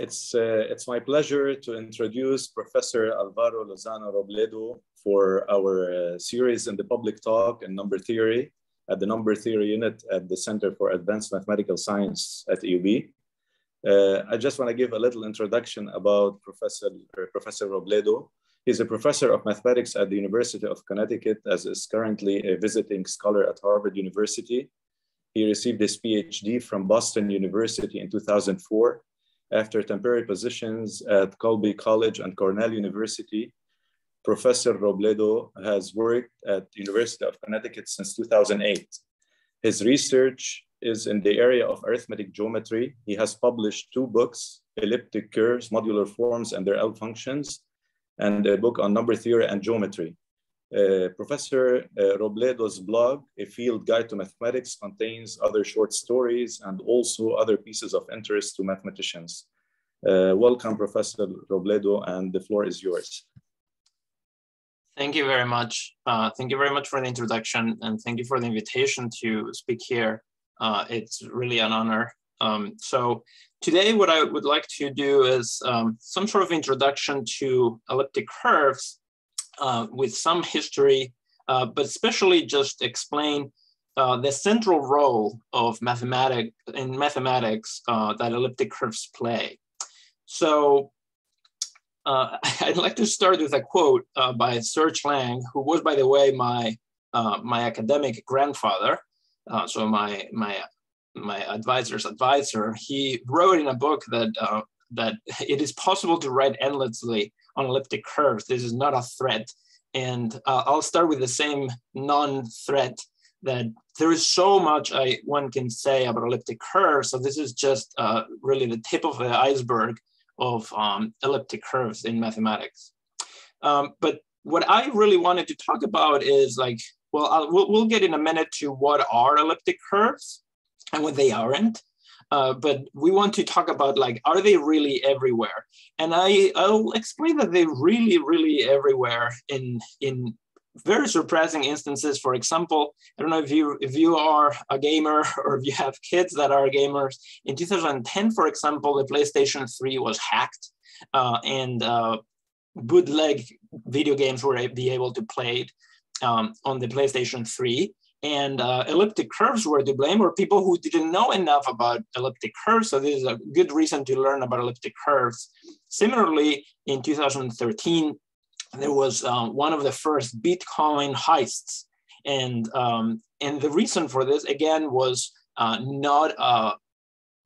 It's, uh, it's my pleasure to introduce Professor Alvaro Lozano Robledo for our uh, series in the public talk in number theory at the number theory unit at the Center for Advanced Mathematical Science at AUB. Uh, I just want to give a little introduction about Professor, Professor Robledo. He's a professor of mathematics at the University of Connecticut as is currently a visiting scholar at Harvard University. He received his PhD from Boston University in 2004 after temporary positions at Colby College and Cornell University. Professor Robledo has worked at the University of Connecticut since 2008. His research is in the area of arithmetic geometry. He has published two books, Elliptic Curves, Modular Forms and Their L Functions, and a book on number theory and geometry. Uh, Professor uh, Robledo's blog, A Field Guide to Mathematics, contains other short stories and also other pieces of interest to mathematicians. Uh, welcome, Professor Robledo, and the floor is yours. Thank you very much. Uh, thank you very much for the introduction, and thank you for the invitation to speak here. Uh, it's really an honor. Um, so today what I would like to do is um, some sort of introduction to elliptic curves uh, with some history, uh, but especially just explain uh, the central role of mathematic in mathematics uh, that elliptic curves play. So uh, I'd like to start with a quote by Serge Lang, who was, by the way, my my academic grandfather. so my my my advisor's advisor, he wrote in a book that that it is possible to write endlessly on elliptic curves. This is not a threat. And uh, I'll start with the same non-threat that there is so much I, one can say about elliptic curves. So this is just uh, really the tip of the iceberg of um, elliptic curves in mathematics. Um, but what I really wanted to talk about is like, well, we'll, we'll get in a minute to what are elliptic curves and what they aren't. Uh, but we want to talk about like, are they really everywhere? And I, I'll explain that they're really, really everywhere in, in very surprising instances. For example, I don't know if you if you are a gamer or if you have kids that are gamers. In 2010, for example, the PlayStation 3 was hacked, uh, and uh, bootleg video games were be able to play it um, on the PlayStation 3 and uh, elliptic curves were to blame or people who didn't know enough about elliptic curves. So this is a good reason to learn about elliptic curves. Similarly, in 2013, there was um, one of the first Bitcoin heists. And, um, and the reason for this, again, was uh, not, a,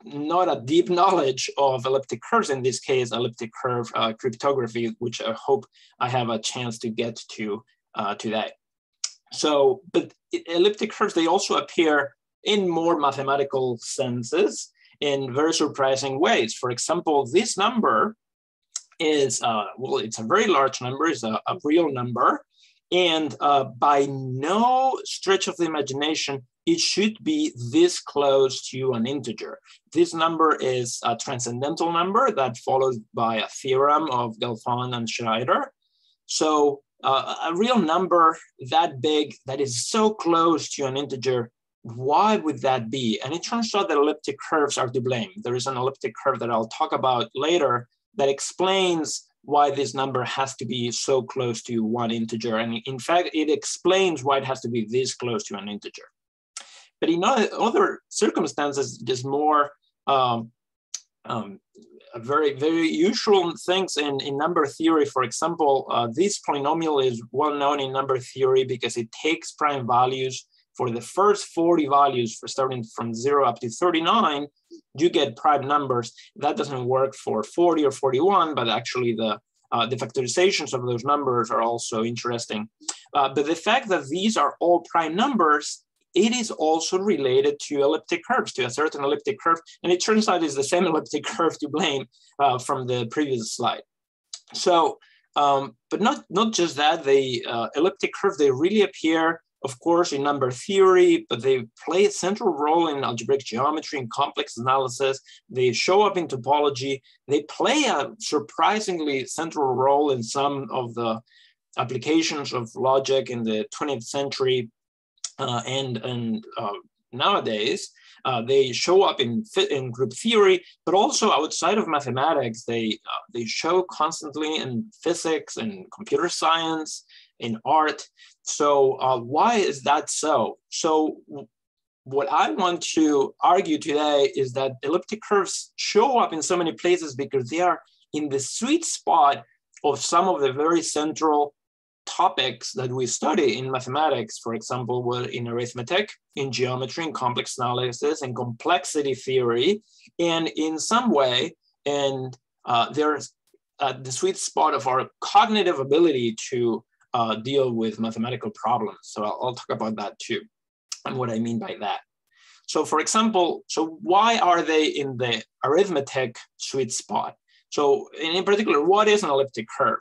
not a deep knowledge of elliptic curves, in this case, elliptic curve uh, cryptography, which I hope I have a chance to get to uh, today. So, but elliptic curves, they also appear in more mathematical senses in very surprising ways. For example, this number is, uh, well, it's a very large number, it's a, a real number. And uh, by no stretch of the imagination, it should be this close to an integer. This number is a transcendental number that follows by a theorem of Gelfond and Schneider. So uh, a real number that big that is so close to an integer, why would that be? And it turns out that elliptic curves are to blame. There is an elliptic curve that I'll talk about later that explains why this number has to be so close to one integer. And in fact, it explains why it has to be this close to an integer. But in other circumstances, it is more um, um, very, very usual things in, in number theory. For example, uh, this polynomial is well known in number theory because it takes prime values for the first 40 values for starting from zero up to 39, you get prime numbers. That doesn't work for 40 or 41, but actually the uh, the factorizations of those numbers are also interesting. Uh, but the fact that these are all prime numbers it is also related to elliptic curves, to a certain elliptic curve. And it turns out it's the same elliptic curve to blame uh, from the previous slide. So, um, but not, not just that, the uh, elliptic curve, they really appear, of course, in number theory, but they play a central role in algebraic geometry and complex analysis. They show up in topology. They play a surprisingly central role in some of the applications of logic in the 20th century uh, and and uh, nowadays. Uh, they show up in in group theory, but also outside of mathematics. They uh, they show constantly in physics and computer science, in art. So uh, why is that so? So what I want to argue today is that elliptic curves show up in so many places because they are in the sweet spot of some of the very central topics that we study in mathematics, for example, were in arithmetic, in geometry, in complex analysis, in complexity theory, and in some way, and uh, they're at the sweet spot of our cognitive ability to uh, deal with mathematical problems. So I'll, I'll talk about that too, and what I mean by that. So for example, so why are they in the arithmetic sweet spot? So in particular, what is an elliptic curve?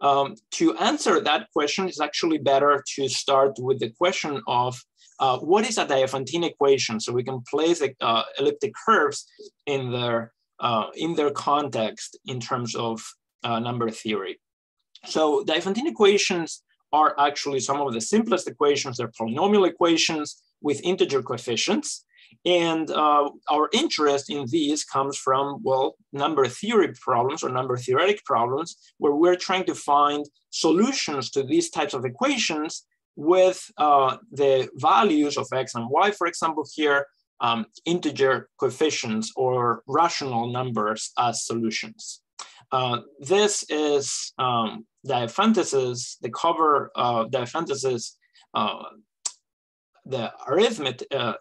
Um, to answer that question, it's actually better to start with the question of uh, what is a Diophantine equation? So we can place uh, elliptic curves in their, uh, in their context in terms of uh, number theory. So Diophantine equations are actually some of the simplest equations. They're polynomial equations with integer coefficients. And uh, our interest in these comes from, well, number theory problems or number theoretic problems, where we're trying to find solutions to these types of equations with uh, the values of x and y, for example, here, um, integer coefficients or rational numbers as solutions. Uh, this is um, Diophantus's, the cover of Diophantus's uh, the uh,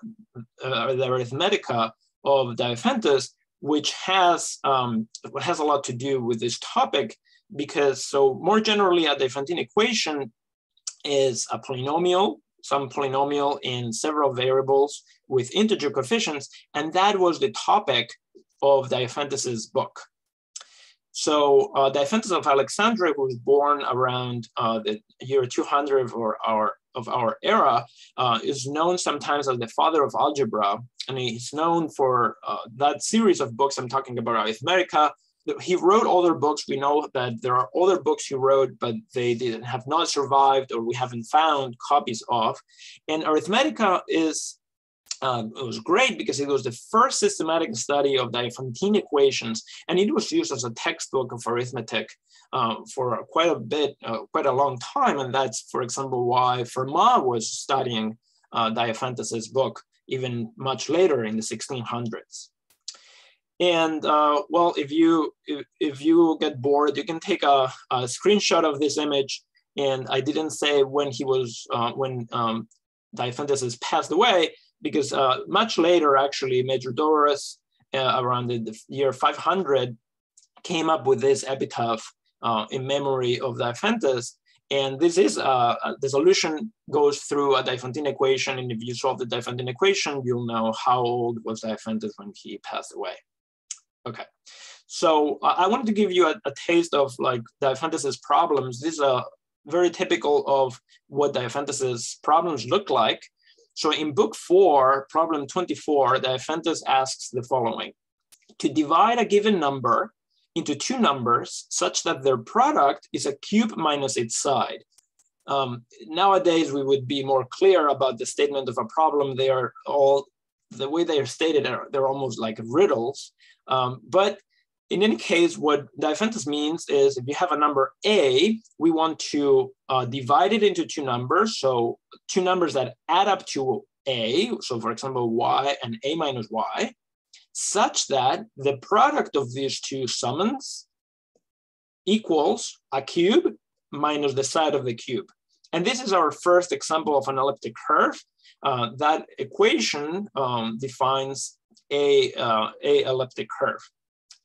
uh, the arithmetica of Diophantus, which has um, has a lot to do with this topic, because so more generally, a Diophantine equation is a polynomial, some polynomial in several variables with integer coefficients, and that was the topic of Diophantus's book. So uh, Diophantus of Alexandria, was born around uh, the year 200 of our, of our era, uh, is known sometimes as the father of algebra. And he's known for uh, that series of books I'm talking about, Arithmetica. He wrote other books. We know that there are other books he wrote, but they didn't have not survived or we haven't found copies of. And Arithmetica is um, it was great because it was the first systematic study of Diophantine equations, and it was used as a textbook of arithmetic uh, for quite a bit, uh, quite a long time. And that's, for example, why Fermat was studying uh, Diophantus's book even much later in the 1600s. And uh, well, if you if, if, you get bored, you can take a, a, screenshot of this image. And I didn't say when he was uh, when um, Diophantus has passed away, because uh, much later, actually, Metrodorus, uh, around the, the, year 500, came up with this epitaph uh, in memory of Diophantus. And this is uh, the solution goes through a Diophantine equation. And if you solve the Diophantine equation, you'll know how old was Diophantus when he passed away. Okay. So uh, I wanted to give you a, a taste of like Diophantus's problems. These are very typical of what Diophantus's problems look like. So in book four, problem 24, the Diophantus asks the following. To divide a given number into two numbers such that their product is a cube minus its side. Um, nowadays, we would be more clear about the statement of a problem. They are all, the way they are stated, are, they're almost like riddles. Um, but in any case, what Diophantus means is if you have a number A, we want to uh, divide it into two numbers. So two numbers that add up to A, so for example, Y and A minus Y, such that the product of these two summands equals a cube minus the side of the cube. And this is our first example of an elliptic curve. Uh, that equation um, defines a, uh, a elliptic curve.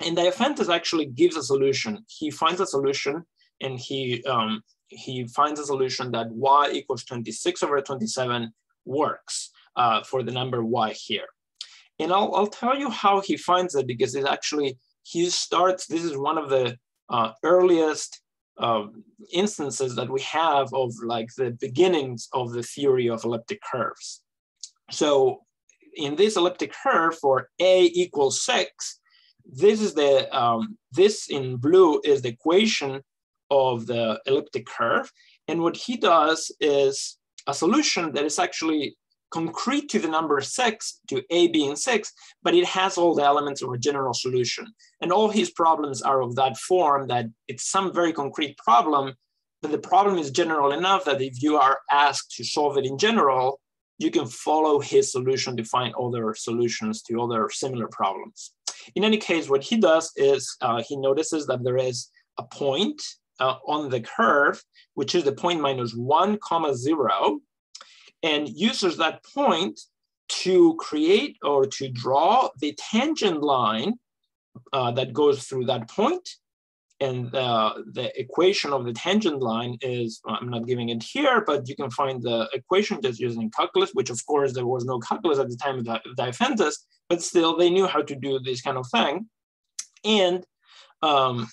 And Diophantus actually gives a solution. He finds a solution and he, um, he finds a solution that y equals 26 over 27 works uh, for the number y here. And I'll, I'll tell you how he finds it because it actually, he starts, this is one of the uh, earliest uh, instances that we have of like the beginnings of the theory of elliptic curves. So in this elliptic curve for a equals six, this is the, um, this in blue is the equation of the elliptic curve. And what he does is a solution that is actually concrete to the number six, to a being six, but it has all the elements of a general solution. And all his problems are of that form that it's some very concrete problem, but the problem is general enough that if you are asked to solve it in general, you can follow his solution to find other solutions to other similar problems. In any case, what he does is uh, he notices that there is a point uh, on the curve, which is the point minus one comma zero, and uses that point to create or to draw the tangent line uh, that goes through that point. And uh, the equation of the tangent line is, I'm not giving it here, but you can find the equation just using calculus, which of course there was no calculus at the time of Diophantus, but still they knew how to do this kind of thing. And, um,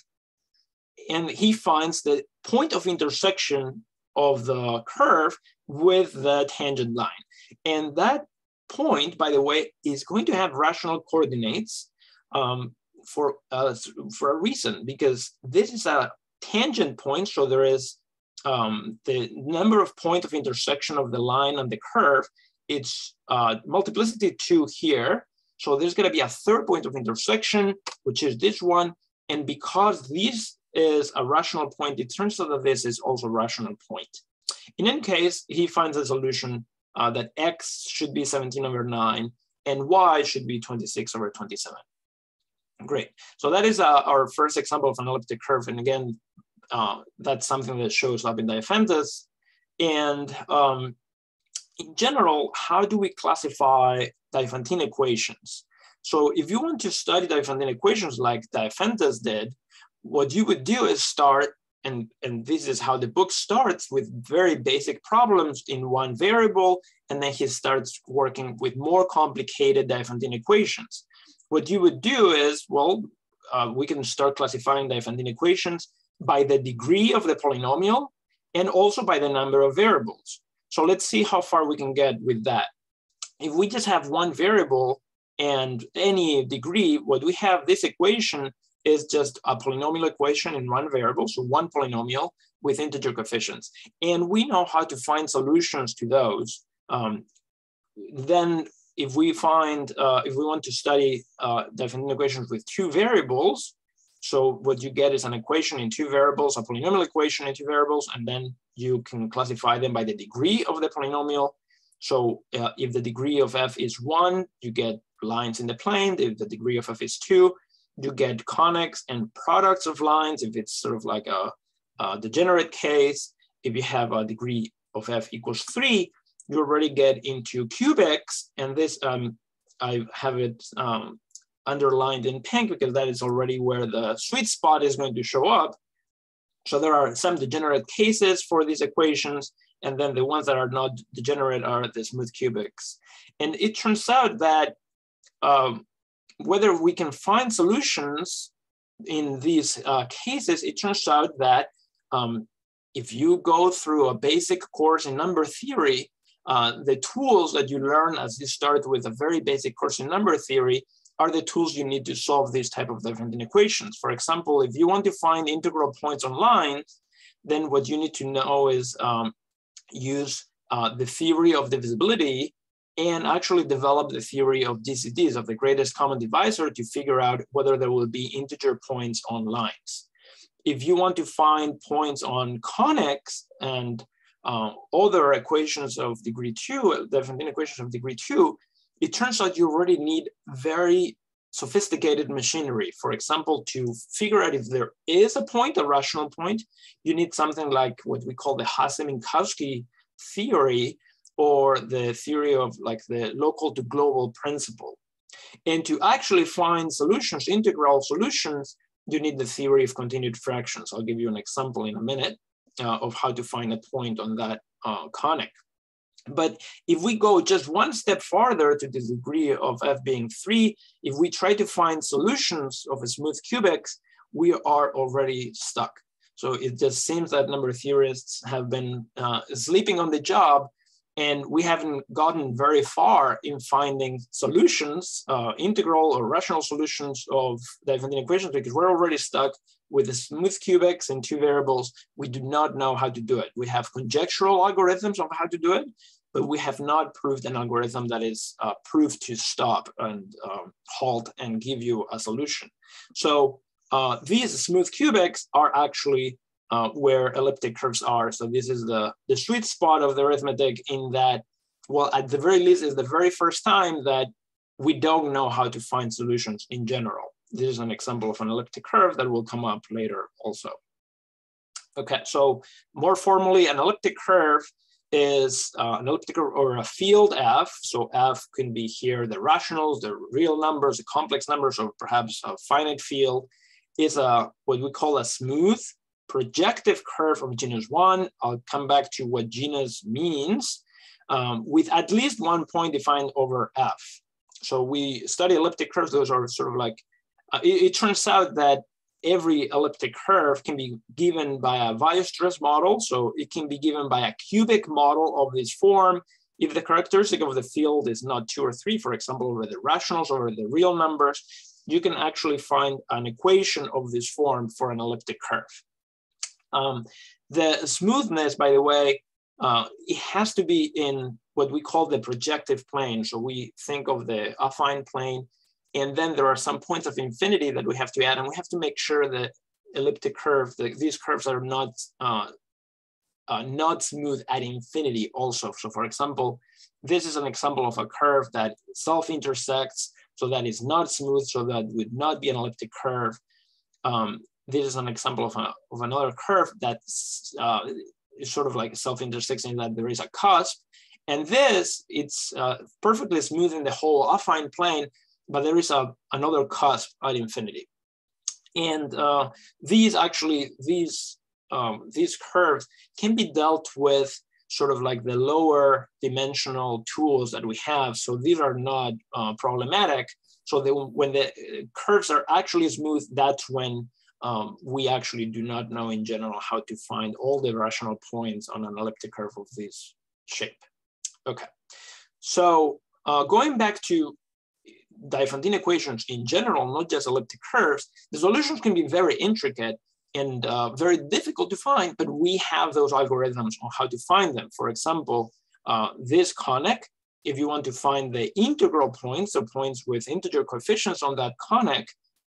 and he finds the point of intersection of the curve with the tangent line. And that point, by the way, is going to have rational coordinates um, for, uh, for a reason, because this is a tangent point. So there is um, the number of point of intersection of the line and the curve. It's uh, multiplicity two here. So there's gonna be a third point of intersection, which is this one. And because this is a rational point, it turns out that this is also a rational point. In any case, he finds a solution uh, that x should be 17 over 9 and y should be 26 over 27. Great. So that is uh, our first example of an elliptic curve. And again, uh, that's something that shows up in Diophantus. And um, in general, how do we classify Diophantine equations? So if you want to study Diophantine equations like Diophantus did, what you would do is start and, and this is how the book starts with very basic problems in one variable, and then he starts working with more complicated Diophantine equations. What you would do is, well, uh, we can start classifying Diophantine equations by the degree of the polynomial and also by the number of variables. So let's see how far we can get with that. If we just have one variable and any degree, what we have this equation is just a polynomial equation in one variable, so one polynomial with integer coefficients. And we know how to find solutions to those. Um, then if we find, uh, if we want to study uh, Diophantine equations with two variables, so what you get is an equation in two variables, a polynomial equation in two variables, and then you can classify them by the degree of the polynomial. So uh, if the degree of f is one, you get lines in the plane. If the degree of f is two, you get conics and products of lines if it's sort of like a, a degenerate case. If you have a degree of f equals three, you already get into cubics. And this, um, I have it um, underlined in pink because that is already where the sweet spot is going to show up. So there are some degenerate cases for these equations, and then the ones that are not degenerate are the smooth cubics. And it turns out that um, whether we can find solutions in these uh, cases, it turns out that um, if you go through a basic course in number theory, uh, the tools that you learn as you start with a very basic course in number theory are the tools you need to solve these type of Diophantine equations. For example, if you want to find integral points on lines, then what you need to know is um, use uh, the theory of divisibility and actually develop the theory of GCDs, of the greatest common divisor, to figure out whether there will be integer points on lines. If you want to find points on conics and uh, other equations of degree two, Diophantine equations of degree two, it turns out you already need very sophisticated machinery. For example, to figure out if there is a point, a rational point, you need something like what we call the Hasse-Minkowski theory, or the theory of like the local to global principle. And to actually find solutions, integral solutions, you need the theory of continued fractions. I'll give you an example in a minute of how to find a point on that uh, conic. But if we go just one step farther to the degree of f being three, if we try to find solutions of a smooth cubics, we are already stuck. So it just seems that number theorists have been uh, sleeping on the job and we haven't gotten very far in finding solutions, uh, integral or rational solutions of Diophantine equations because we're already stuck with the smooth cubics and two variables. We do not know how to do it. We have conjectural algorithms of how to do it, but we have not proved an algorithm that is uh, proved to stop and um, halt and give you a solution. So uh, these smooth cubics are actually uh, where elliptic curves are. So this is the, the sweet spot of the arithmetic in that, well, at the very least, is the very first time that we don't know how to find solutions in general. This is an example of an elliptic curve that will come up later also. Okay, so more formally, an elliptic curve is uh, an elliptic or a field f. So f can be here the rationals, the real numbers, the complex numbers, or perhaps a finite field is a what we call a smooth projective curve of genus one. I'll come back to what genus means um, with at least one point defined over f. So we study elliptic curves. Those are sort of like, uh, it, it, turns out that every elliptic curve can be given by a Weierstrass model. So it can be given by a cubic model of this form. If the characteristic of the field is not two or three, for example, over the rationals or the real numbers, you can actually find an equation of this form for an elliptic curve. Um, the smoothness, by the way, uh, it has to be in what we call the projective plane. So we think of the affine plane, and then there are some points of infinity that we have to add, and we have to make sure that elliptic curve, the, these curves are not uh, uh, not smooth at infinity also. So for example, this is an example of a curve that self-intersects so that is not smooth, so that would not be an elliptic curve. Um, this is an example of, a, of another curve that's uh, is sort of like self-intersecting that there is a cusp. And this, it's uh, perfectly smooth in the whole affine plane, but there is a, another cusp at infinity. And uh, these actually, these, um, these curves can be dealt with sort of like the lower dimensional tools that we have. So these are not uh, problematic. So they, when the curves are actually smooth, that's when um, we actually do not know in general how to find all the rational points on an elliptic curve of this shape. Okay, so uh, going back to Diophantine equations in general, not just elliptic curves, the solutions can be very intricate and uh, very difficult to find, but we have those algorithms on how to find them. For example, uh, this conic, if you want to find the integral points, so points with integer coefficients on that conic,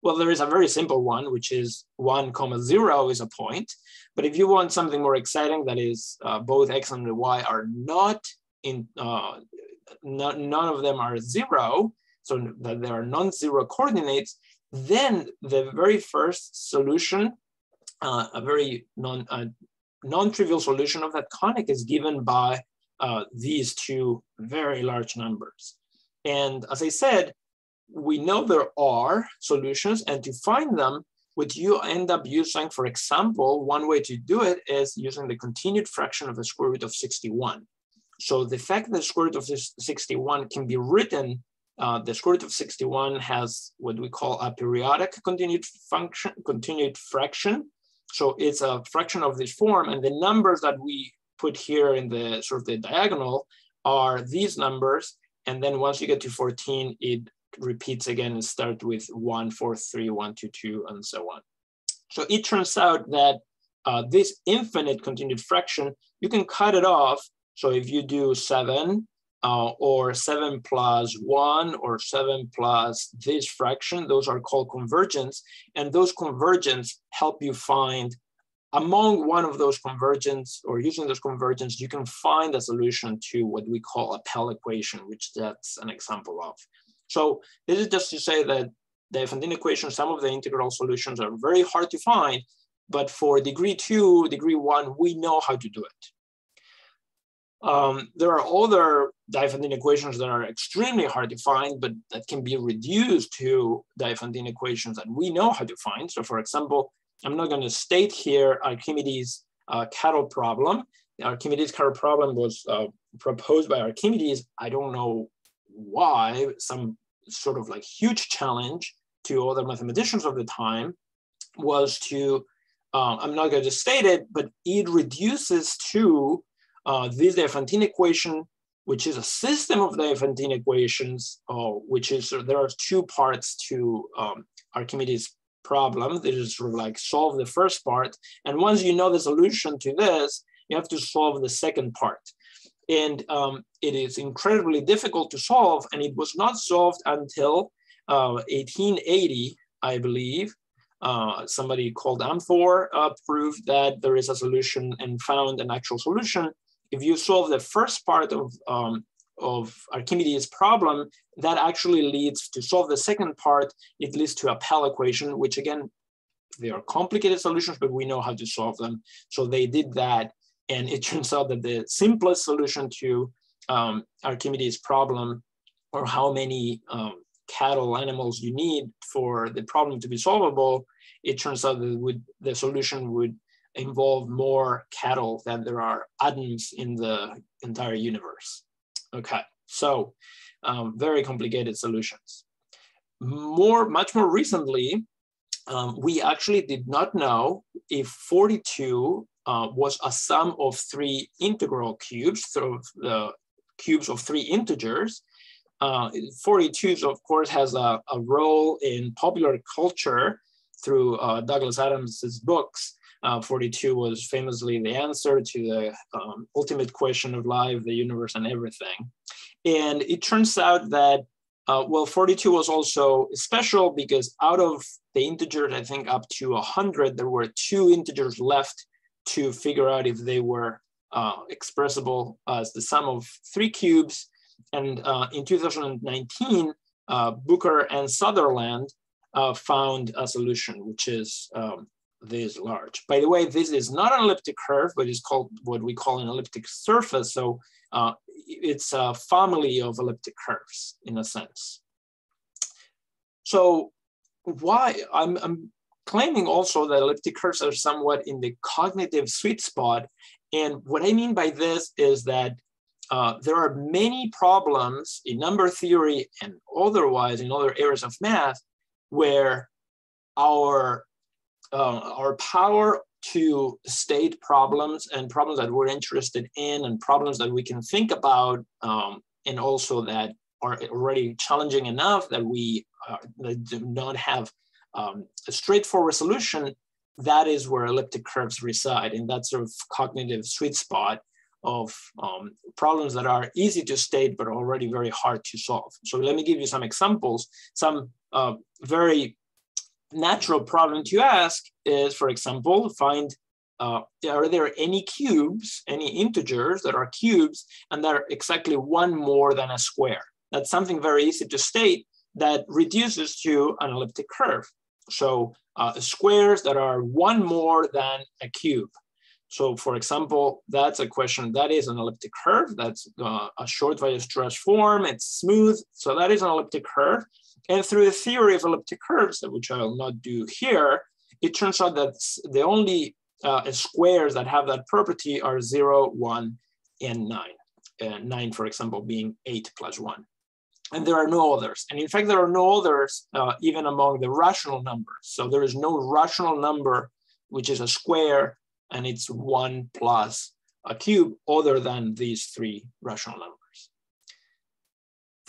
well, there is a very simple one, which is one comma zero is a point. But if you want something more exciting, that is uh, both x and y are not in, uh, not, none of them are zero, so that there are non-zero coordinates, then the very first solution uh, a very non, uh, non-trivial solution of that conic is given by uh, these two very large numbers. And as I said, we know there are solutions and to find them, what you end up using, for example, one way to do it is using the continued fraction of the square root of 61. So the fact that the square root of 61 can be written, uh, the square root of 61 has what we call a periodic continued function, continued fraction, so it's a fraction of this form and the numbers that we put here in the sort of the diagonal are these numbers. And then once you get to 14, it repeats again and start with 1, 4, 3, 1, 2, 2, and so on. So it turns out that uh, this infinite continued fraction, you can cut it off. So if you do seven, uh, or 7 plus 1 or 7 plus this fraction. Those are called convergents. And those convergents help you find among one of those convergents or using those convergents, you can find a solution to what we call a Pell equation, which that's an example of. So this is just to say that the Diophantine equation, some of the integral solutions are very hard to find, but for degree two, degree one, we know how to do it. Um, there are other Diophantine equations that are extremely hard to find, but that can be reduced to Diophantine equations that we know how to find. So for example, I'm not going to state here Archimedes' uh, cattle problem. Archimedes cattle problem was uh, proposed by Archimedes. I don't know why, some sort of like huge challenge to other mathematicians of the time was to, uh, I'm not going to state it, but it reduces to uh, this Diophantine equation, which is a system of Diophantine equations, uh, which is, there are two parts to um, Archimedes problem. This is sort of like solve the first part. And once you know the solution to this, you have to solve the second part. And um, it is incredibly difficult to solve. And it was not solved until uh, 1880, I believe. Uh, somebody called Amthor uh, proved that there is a solution and found an actual solution. If you solve the first part of, um, of Archimedes' problem, that actually leads to solve the second part, it leads to a Pell equation, which again, they are complicated solutions, but we know how to solve them. So they did that. And it turns out that the simplest solution to um, Archimedes' problem, or how many um, cattle animals you need for the problem to be solvable, it turns out that would, the solution would involve more cattle than there are atoms in the entire universe. Okay, so um, very complicated solutions. More, much more recently, um, we actually did not know if 42 uh, was a sum of three integral cubes, so the cubes of three integers. Uh, 42, of course, has a, a, role in popular culture through uh, Douglas Adams's books. Uh, 42 was famously the answer to the um, ultimate question of life, the universe, and everything. And it turns out that, uh, well, 42 was also special because out of the integers, I think up to 100, there were two integers left to figure out if they were uh, expressible as the sum of three cubes. And uh, in 2019, uh, Booker and Sutherland uh, found a solution, which is um, this large. By the way, this is not an elliptic curve, but it's called what we call an elliptic surface. So uh, it's a family of elliptic curves in a sense. So why I'm, I'm claiming also that elliptic curves are somewhat in the cognitive sweet spot. And what I mean by this is that uh, there are many problems in number theory and otherwise in other areas of math where our uh, our power to state problems and problems that we're interested in and problems that we can think about um, and also that are already challenging enough that we uh, do not have um, a straightforward solution, that is where elliptic curves reside in that sort of cognitive sweet spot of um, problems that are easy to state but already very hard to solve. So let me give you some examples. Some uh, very natural problem to ask is, for example, find uh, are there any cubes, any integers that are cubes and that are exactly one more than a square? That's something very easy to state that reduces to an elliptic curve. So uh, squares that are one more than a cube. So for example, that's a question that is an elliptic curve. That's uh, a short Weierstrass form. It's smooth. So that is an elliptic curve. And through the theory of elliptic curves, which I will not do here, it turns out that the only uh, squares that have that property are zero, one, and nine. Uh, nine, for example, being eight plus one. And there are no others. And in fact, there are no others uh, even among the rational numbers. So there is no rational number, which is a square, and it's one plus a cube other than these three rational numbers.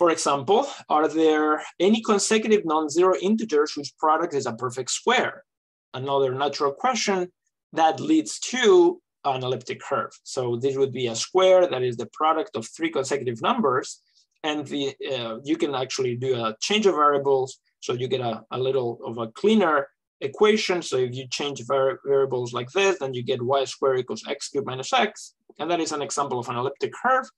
For example, are there any consecutive non-zero integers whose product is a perfect square? Another natural question that leads to an elliptic curve. So this would be a square that is the product of three consecutive numbers. And the, uh, you can actually do a change of variables. So you get a, a little of a cleaner equation. So if you change var variables like this, then you get y squared equals x cubed minus x. And that is an example of an elliptic curve.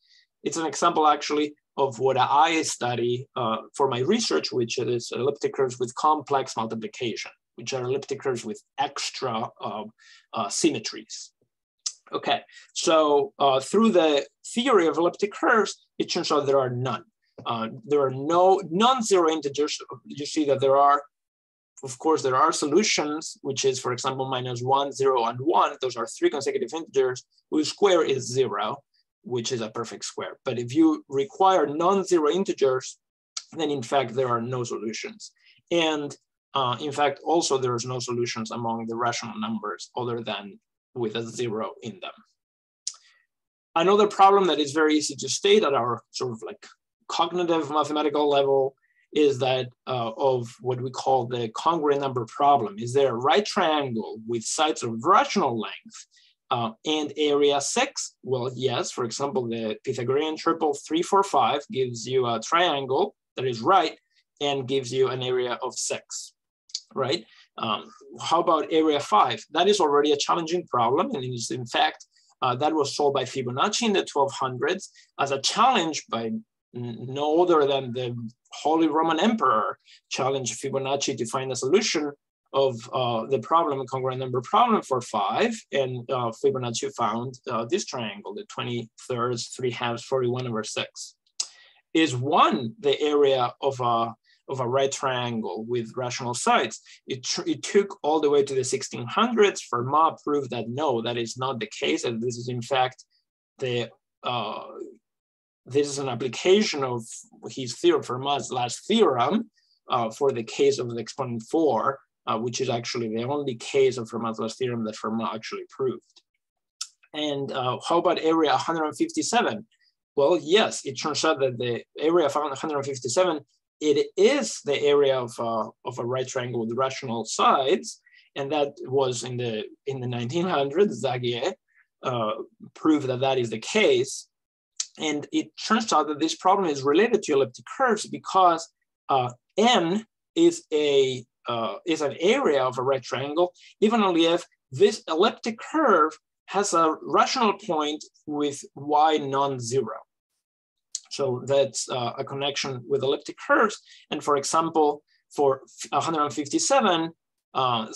It's an example actually of what I study uh, for my research, which is elliptic curves with complex multiplication, which are elliptic curves with extra uh, uh, symmetries. Okay, so uh, through the theory of elliptic curves, it turns out there are none. Uh, there are no non-zero integers. You see that there are, of course, there are solutions, which is, for example, minus one, zero, and one. Those are three consecutive integers whose square is zero which is a perfect square. But if you require non-zero integers, then in fact, there are no solutions. And uh, in fact, also there's no solutions among the rational numbers other than with a zero in them. Another problem that is very easy to state at our sort of like cognitive mathematical level is that uh, of what we call the congruent number problem. Is there a right triangle with sides of rational length uh, and area six, well, yes, for example, the Pythagorean triple three, four, five gives you a triangle that is right and gives you an area of six, right? Um, how about area five? That is already a challenging problem. And is in fact, uh, that was solved by Fibonacci in the 1200s as a challenge by no other than the Holy Roman Emperor challenged Fibonacci to find a solution of uh, the problem, congruent number problem for five, and uh, Fibonacci found uh, this triangle, the 23rds, 3 halves, 41 over 6. Is one the area of a, of a right triangle with rational sides? It, it took all the way to the 1600s. Fermat proved that no, that is not the case, and this is in fact the uh, this is an application of his theorem, Fermat's last theorem, uh, for the case of the exponent four, uh, which is actually the only case of Fermat's theorem that Fermat actually proved. And uh, how about area 157? Well, yes, it turns out that the area of 157, it is the area of, uh, of a right triangle with rational sides. And that was in the, in the 1900s, Zagier uh, proved that that is the case. And it turns out that this problem is related to elliptic curves because uh, n is a uh, is an area of a right triangle, even only if this elliptic curve has a rational point with y non-zero. So that's uh, a connection with elliptic curves. And for example, for 157, uh,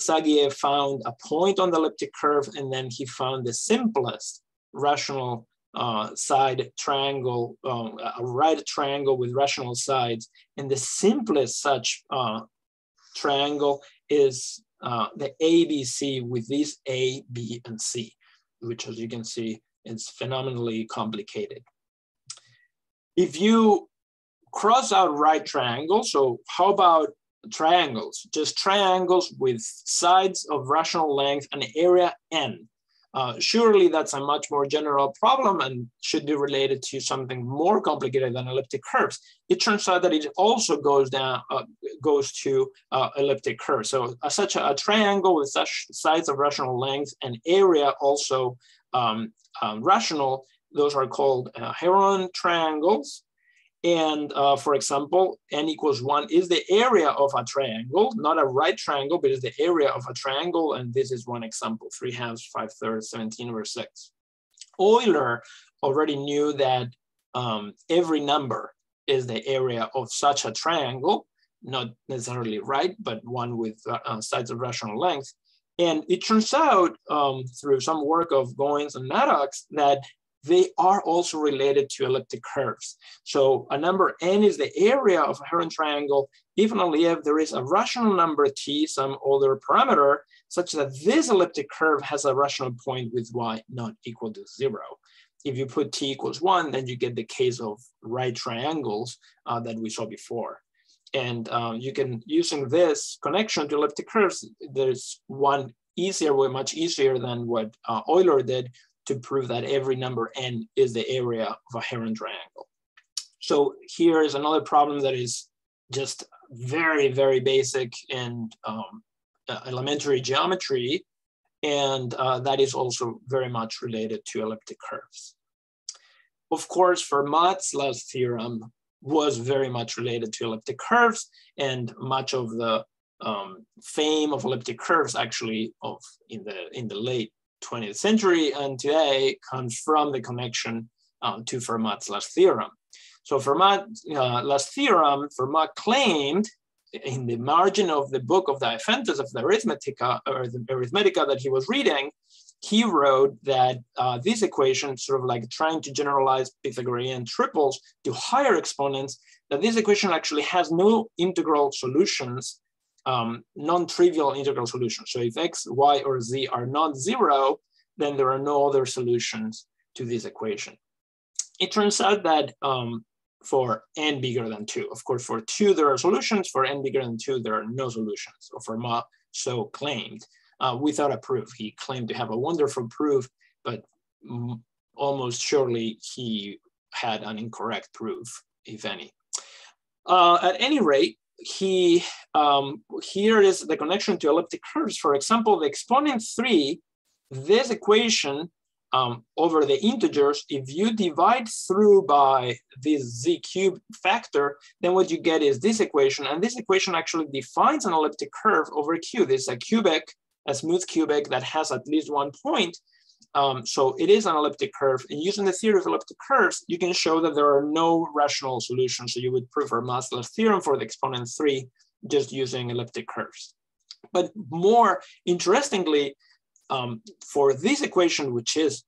found a point on the elliptic curve, and then he found the simplest rational uh, side triangle, uh, a right triangle with rational sides. And the simplest such uh, triangle is uh, the ABC with these A, B, and C, which as you can see, is phenomenally complicated. If you cross out right triangles, so how about triangles? Just triangles with sides of rational length and area n. Uh, surely that's a much more general problem and should be related to something more complicated than elliptic curves. It turns out that it also goes down, uh, goes to uh, elliptic curves. So uh, such a, a, triangle with such sides of rational length and area also um, um, rational, those are called uh, Heron triangles. And uh, for example, n equals one is the area of a triangle, not a right triangle, but is the area of a triangle. And this is one example, three halves, five thirds, 17 over six. Euler already knew that um, every number is the area of such a triangle, not necessarily right, but one with uh, sides of rational length. And it turns out um, through some work of Goins and Maddox that they are also related to elliptic curves. So a number n is the area of a Heron triangle, even only if there is a rational number t, some other parameter, such that this elliptic curve has a rational point with y not equal to zero. If you put t equals one, then you get the case of right triangles uh, that we saw before. And um, you can, using this connection to elliptic curves, there's one easier way, much easier than what uh, Euler did, to prove that every number n is the area of a Heron triangle. So here is another problem that is just very, very basic and um, uh, elementary geometry. And uh, that is also very much related to elliptic curves. Of course, Fermat's last theorem was very much related to elliptic curves and much of the um, fame of elliptic curves actually of in the in the late 20th century and today comes from the connection um, to Fermat's last theorem. So Fermat's uh, last theorem, Fermat claimed in the margin of the book of the Diophantus of the Arithmetica, or the Arithmetica that he was reading, he wrote that uh, this equation, sort of like trying to generalize Pythagorean triples to higher exponents, that this equation actually has no integral solutions um, non-trivial integral solutions. So if x, y, or z are not zero, then there are no other solutions to this equation. It turns out that um, for n bigger than two, of course, for two, there are solutions. For n bigger than two, there are no solutions, or Fermat so claimed uh, without a proof. He claimed to have a wonderful proof, but almost surely he had an incorrect proof, if any. Uh, at any rate, he um, here is the connection to elliptic curves. For example, the exponent three this equation um, over the integers, if you divide through by this z cubed factor, then what you get is this equation. And this equation actually defines an elliptic curve over Q. This is a cubic, a smooth cubic that has at least one point. Um, so it is an elliptic curve. And using the theory of elliptic curves, you can show that there are no rational solutions. So you would prove Maslows theorem for the exponent three just using elliptic curves. But more interestingly, um, for this equation, which is,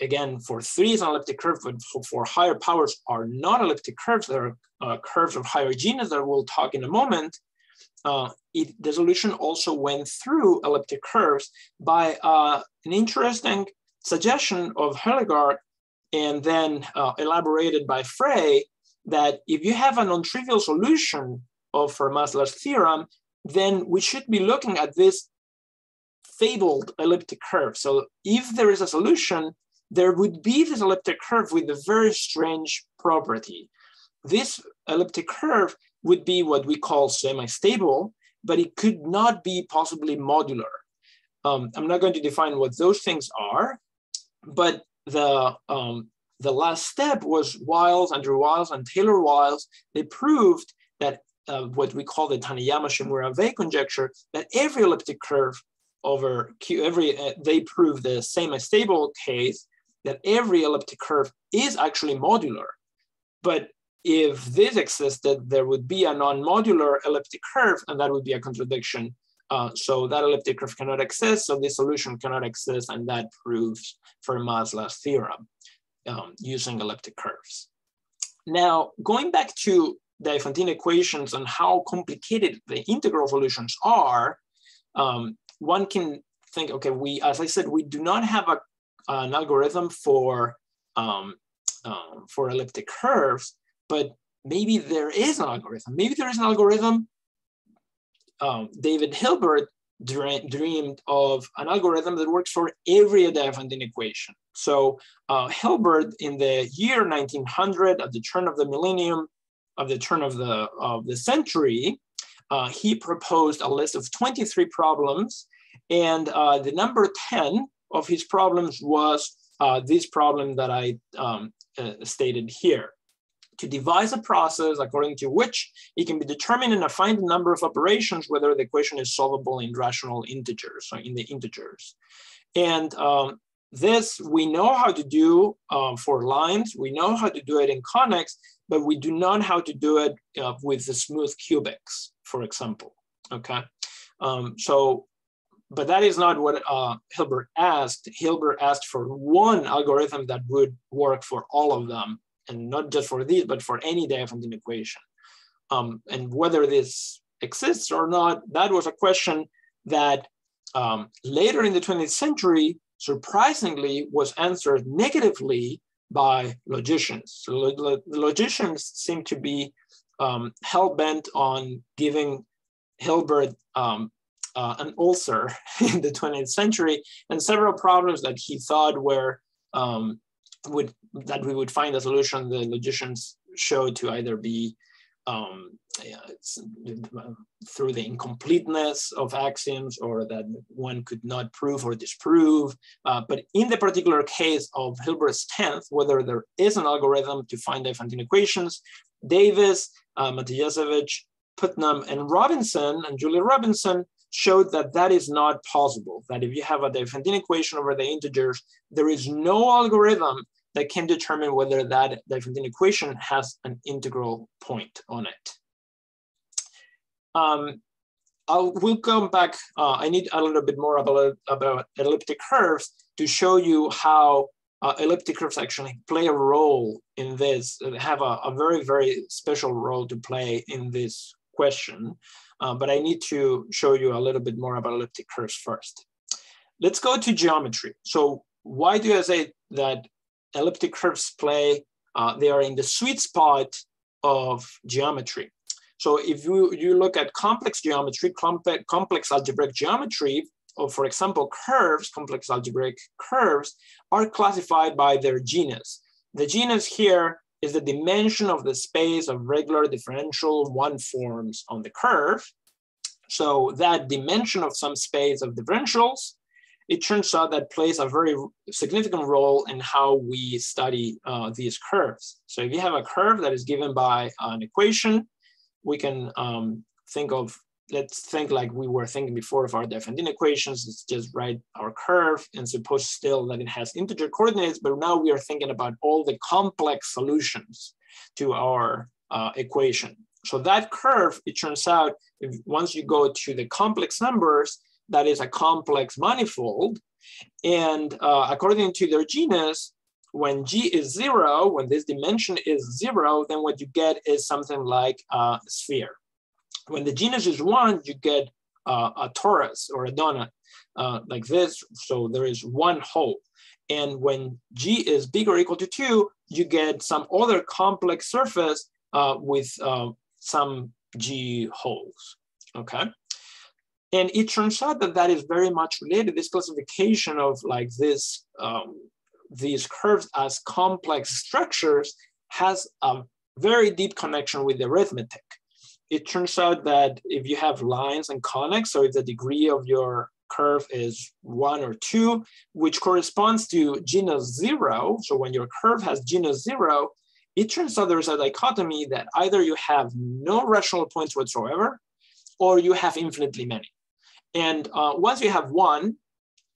again, for three is an elliptic curve, but for, for higher powers are not elliptic curves, they are uh, curves of higher genus that we'll talk in a moment, uh, it, the solution also went through elliptic curves by uh, an interesting suggestion of Hellegouarch and then uh, elaborated by Frey that if you have a non-trivial solution of Fermat's theorem, then we should be looking at this fabled elliptic curve. So if there is a solution, there would be this elliptic curve with a very strange property. This elliptic curve would be what we call semi-stable, but it could not be possibly modular. Um, I'm not going to define what those things are, but the, um, the last step was Wiles, Andrew Wiles, and Taylor Wiles. They proved that uh, what we call the Taniyama-Shimura-Weil conjecture, that every elliptic curve over Q, every, uh, they prove the semi-stable case that every elliptic curve is actually modular. But if this existed, there would be a non-modular elliptic curve, and that would be a contradiction. Uh, so that elliptic curve cannot exist, so this solution cannot exist, and that proves Fermat's last theorem um, using elliptic curves. Now, going back to Diophantine equations and how complicated the integral solutions are, um, one can think, okay, we, as I said, we do not have a, an algorithm for, um, um, for elliptic curves, but maybe there is an algorithm. Maybe there is an algorithm. Um, David Hilbert dreamed of an algorithm that works for every Diophantine equation. So uh, Hilbert in the year 1900, at the turn of the millennium, of the turn of the, of the century, uh, he proposed a list of 23 problems. And uh, the number 10 of his problems was uh, this problem that I um, uh, stated here to devise a process according to which it can be determined in a finite number of operations whether the equation is solvable in rational integers, so in the integers. And um, this we know how to do um, for lines, we know how to do it in conics, but we do not how to do it uh, with the smooth cubics, for example, okay? Um, so, but that is not what uh, Hilbert asked. Hilbert asked for one algorithm that would work for all of them and not just for these, but for any Diophantine equation. Um, and whether this exists or not, that was a question that um, later in the 20th century, surprisingly, was answered negatively by logicians. So lo logicians seem to be um, hell-bent on giving Hilbert um, uh, an ulcer in the 20th century and several problems that he thought were um, would that we would find a solution the logicians showed to either be um, through the incompleteness of axioms or that one could not prove or disprove. Uh, but in the particular case of Hilbert's 10th, whether there is an algorithm to find Diophantine equations, Davis, uh, Matijasevich, Putnam, and Robinson, and Julia Robinson showed that that is not possible, that if you have a Diophantine equation over the integers, there is no algorithm that can determine whether that Diophantine equation has an integral point on it. Um, I'll, come back. Uh, I need a little bit more about, about elliptic curves to show you how uh, elliptic curves actually play a role in this, have a, a very, very special role to play in this question. Uh, but I need to show you a little bit more about elliptic curves first. Let's go to geometry. So why do I say that elliptic curves play, uh, they are in the sweet spot of geometry. So if you, you look at complex geometry, complex, complex algebraic geometry, or for example, curves, complex algebraic curves, are classified by their genus. The genus here is the dimension of the space of regular differential one forms on the curve. So that dimension of some space of differentials it turns out that plays a very significant role in how we study uh, these curves. So if you have a curve that is given by an equation, we can um, think of, let's think like we were thinking before of our Diophantine equations, it's just write our curve and suppose still that it has integer coordinates, but now we are thinking about all the complex solutions to our uh, equation. So that curve, it turns out, if, once you go to the complex numbers, that is a complex manifold. And uh, according to their genus, when G is zero, when this dimension is zero, then what you get is something like a sphere. When the genus is one, you get uh, a torus or a donut uh, like this. So there is one hole. And when G is bigger or equal to two, you get some other complex surface uh, with uh, some G holes, okay? And it turns out that that is very much related, this classification of like this, um, these curves as complex structures has a very deep connection with arithmetic. It turns out that if you have lines and conics, so if the degree of your curve is one or two, which corresponds to genus zero. So when your curve has genus zero, it turns out there's a dichotomy that either you have no rational points whatsoever, or you have infinitely many. And uh, once you have one,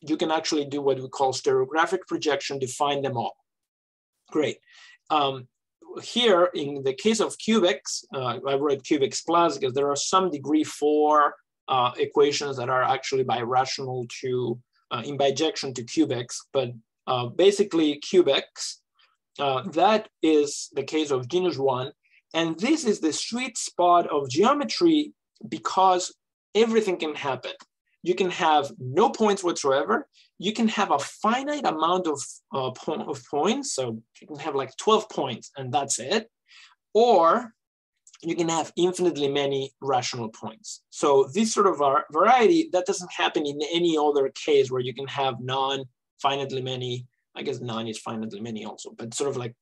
you can actually do what we call stereographic projection to find them all. Great. Um, here, in the case of cubics, uh, I wrote cubics plus because there are some degree four uh, equations that are actually birational to, uh, in bijection to cubics, but uh, basically cubics, uh, that is the case of genus one. And this is the sweet spot of geometry because everything can happen. You can have no points whatsoever. You can have a finite amount of, uh, po of points. So you can have like 12 points and that's it. Or you can have infinitely many rational points. So this sort of variety, that doesn't happen in any other case where you can have non-finitely many, I guess none is finitely many also, but sort of like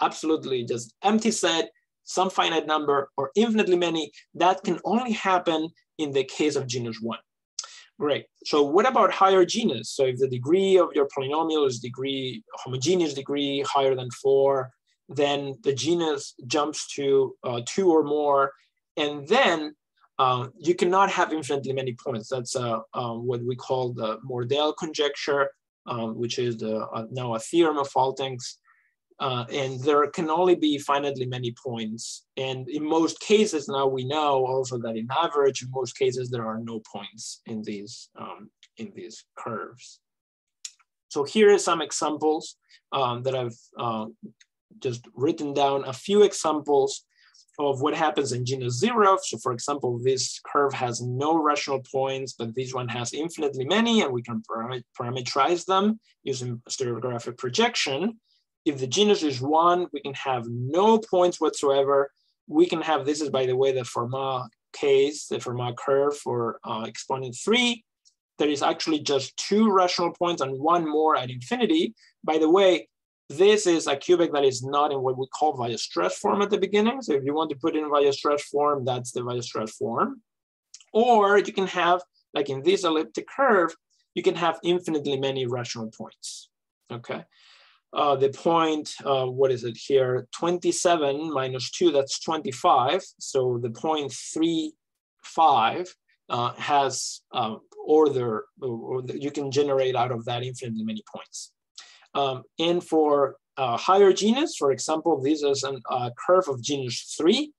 absolutely just empty set, some finite number or infinitely many, that can only happen in the case of genus one. Great. So what about higher genus? So if the degree of your polynomial is degree, homogeneous degree higher than four, then the genus jumps to uh, two or more, and then uh, you cannot have infinitely many points. That's uh, um, what we call the Mordell conjecture, um, which is the, uh, now a theorem of Faltings. Uh, and there can only be finitely many points. And in most cases, now we know also that in average, in most cases, there are no points in these, um, in these curves. So here are some examples um, that I've uh, just written down a few examples of what happens in genus zero. So for example, this curve has no rational points, but this one has infinitely many, and we can parameterize them using stereographic projection. If the genus is one, we can have no points whatsoever. We can have, this is by the way, the Fermat case, the Fermat curve for uh, exponent three. There is actually just two rational points and one more at infinity. By the way, this is a cubic that is not in what we call Weierstrass form at the beginning. So if you want to put in Weierstrass form, that's the Weierstrass form. Or you can have, like in this elliptic curve, you can have infinitely many rational points, okay? Uh, the point, uh, what is it here? 27 minus two, that's 25. So the point three five uh, has uh, order, or you can generate out of that infinitely many points. Um, and for uh, higher genus, for example, this is a curve of genus three,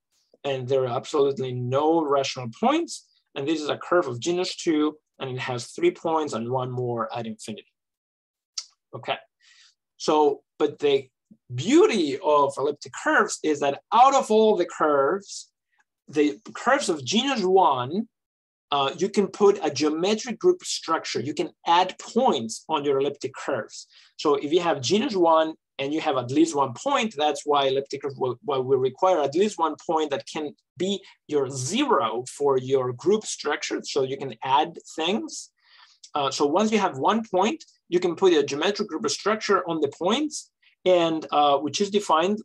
and there are absolutely no rational points. And this is a curve of genus two, and it has three points and one more at infinity. Okay, so, but the beauty of elliptic curves is that out of all the curves, the curves of genus one uh, you can put a geometric group structure. You can add points on your elliptic curves. So if you have genus one and you have at least one point, that's why elliptic curves will, will, will require at least one point that can be your zero for your group structure. So you can add things. Uh, so once you have one point, you can put a geometric group structure on the points and uh, which is defined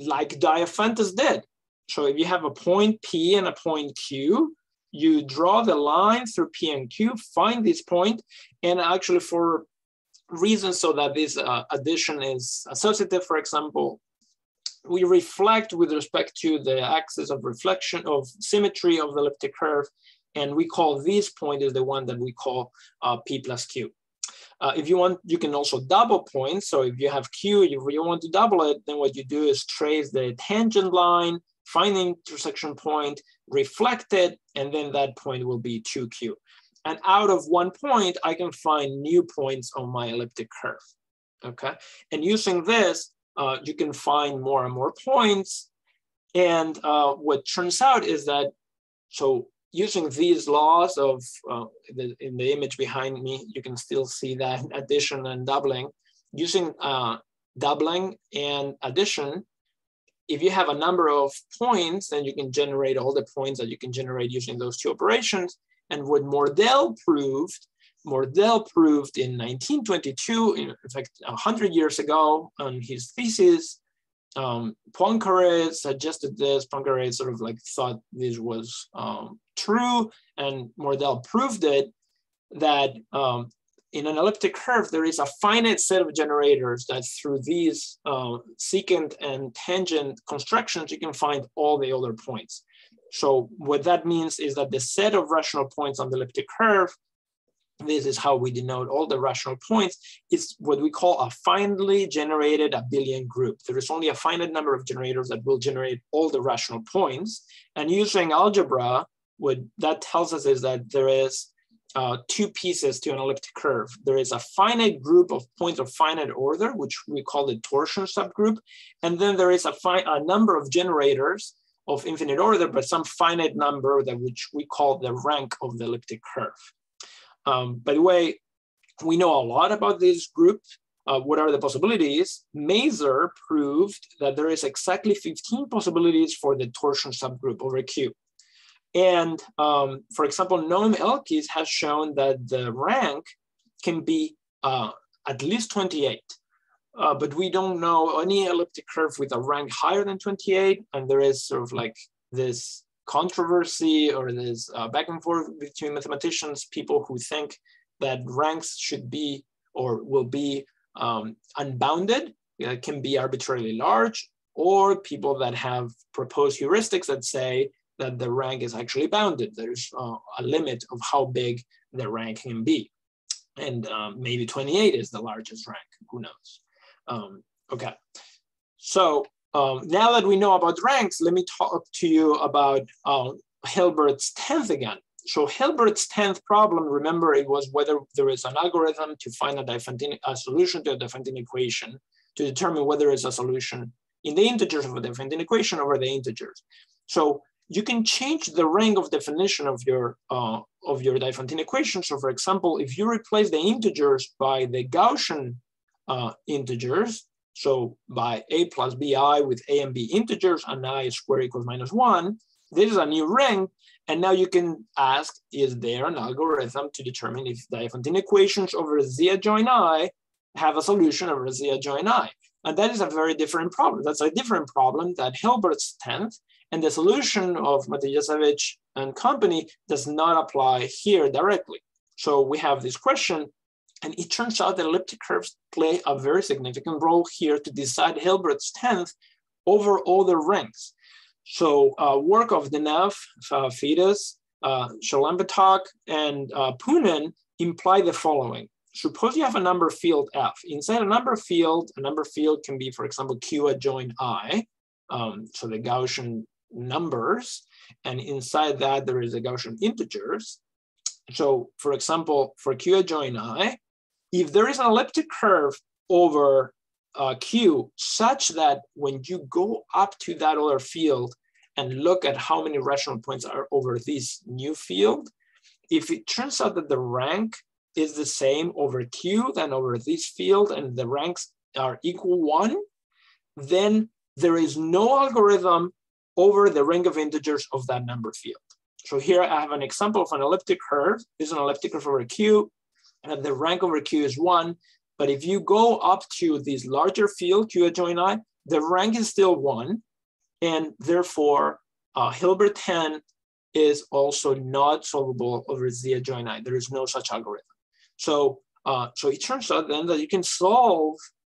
like Diophantus did. So if you have a point P and a point Q, you draw the line through P and Q, find this point, and actually for reasons so that this uh, addition is associative, for example, we reflect with respect to the axis of reflection of symmetry of the elliptic curve, and we call this point is the one that we call uh, P plus Q. Uh, if you want, you can also double points. So if you have Q, if you want to double it, then what you do is trace the tangent line, find the intersection point, reflect it, and then that point will be 2Q. And out of one point, I can find new points on my elliptic curve, okay? And using this, uh, you can find more and more points. And uh, what turns out is that, so using these laws of, uh, the, in the image behind me, you can still see that addition and doubling. Using uh, doubling and addition, if you have a number of points, then you can generate all the points that you can generate using those two operations. And what Mordell proved, Mordell proved in 1922, in fact, 100 years ago on his thesis, um, Poincaré suggested this. Poincaré sort of like thought this was um, true, and Mordell proved it that um, in an elliptic curve, there is a finite set of generators that through these uh, secant and tangent constructions, you can find all the other points. So what that means is that the set of rational points on the elliptic curve, this is how we denote all the rational points, it's what we call a finitely generated abelian group. There is only a finite number of generators that will generate all the rational points. And using algebra, what that tells us is that there is uh, two pieces to an elliptic curve. There is a finite group of points of finite order, which we call the torsion subgroup. And then there is a, a number of generators of infinite order, but some finite number that which we call the rank of the elliptic curve. Um, by the way, we know a lot about this group. Uh, what are the possibilities? Mazur proved that there is exactly 15 possibilities for the torsion subgroup over Q. And um, for example, Noam Elkies has shown that the rank can be uh, at least 28. Uh, but we don't know any elliptic curve with a rank higher than 28. And there is sort of like this controversy or this uh, back and forth between mathematicians, people who think that ranks should be or will be um, unbounded, it can be arbitrarily large, or people that have proposed heuristics that say that the rank is actually bounded. There's uh, a limit of how big the rank can be. And um, maybe 28 is the largest rank, who knows? Um, okay, so um, now that we know about ranks, let me talk to you about uh, Hilbert's 10th again. So Hilbert's 10th problem, remember it was whether there is an algorithm to find a, a solution to a Diophantine equation to determine whether it's a solution in the integers of a Diophantine equation over the integers. So you can change the ring of definition of your uh, of your Diophantine equation. So for example, if you replace the integers by the Gaussian uh, integers, so by a plus bi with a and b integers and i squared equals minus one, this is a new ring. And now you can ask, is there an algorithm to determine if Diophantine equations over z adjoint i have a solution over z adjoint i? And that is a very different problem. That's a different problem that Hilbert's 10th and the solution of Matijasevich and company does not apply here directly. So we have this question, and it turns out that elliptic curves play a very significant role here to decide Hilbert's 10th over other rings. So uh, work of Denef, uh, Pheidas, uh, and uh, Poonen imply the following. Suppose you have a number field F. Inside a number field, a number field can be, for example, Q adjoint I. Um, so the Gaussian numbers, and inside that there is a Gaussian integers. So for example, for Q adjoint I, if there is an elliptic curve over uh, Q such that when you go up to that other field and look at how many rational points are over this new field, if it turns out that the rank is the same over Q than over this field and the ranks are equal one, then there is no algorithm over the ring of integers of that number field. So here I have an example of an elliptic curve. This is an elliptic curve over Q, and the rank over Q is one. But if you go up to this larger field, Q adjoint I, the rank is still one. And therefore, uh, Hilbert 10 is also not solvable over Z adjoint I. There is no such algorithm. So, uh, so it turns out then that you can solve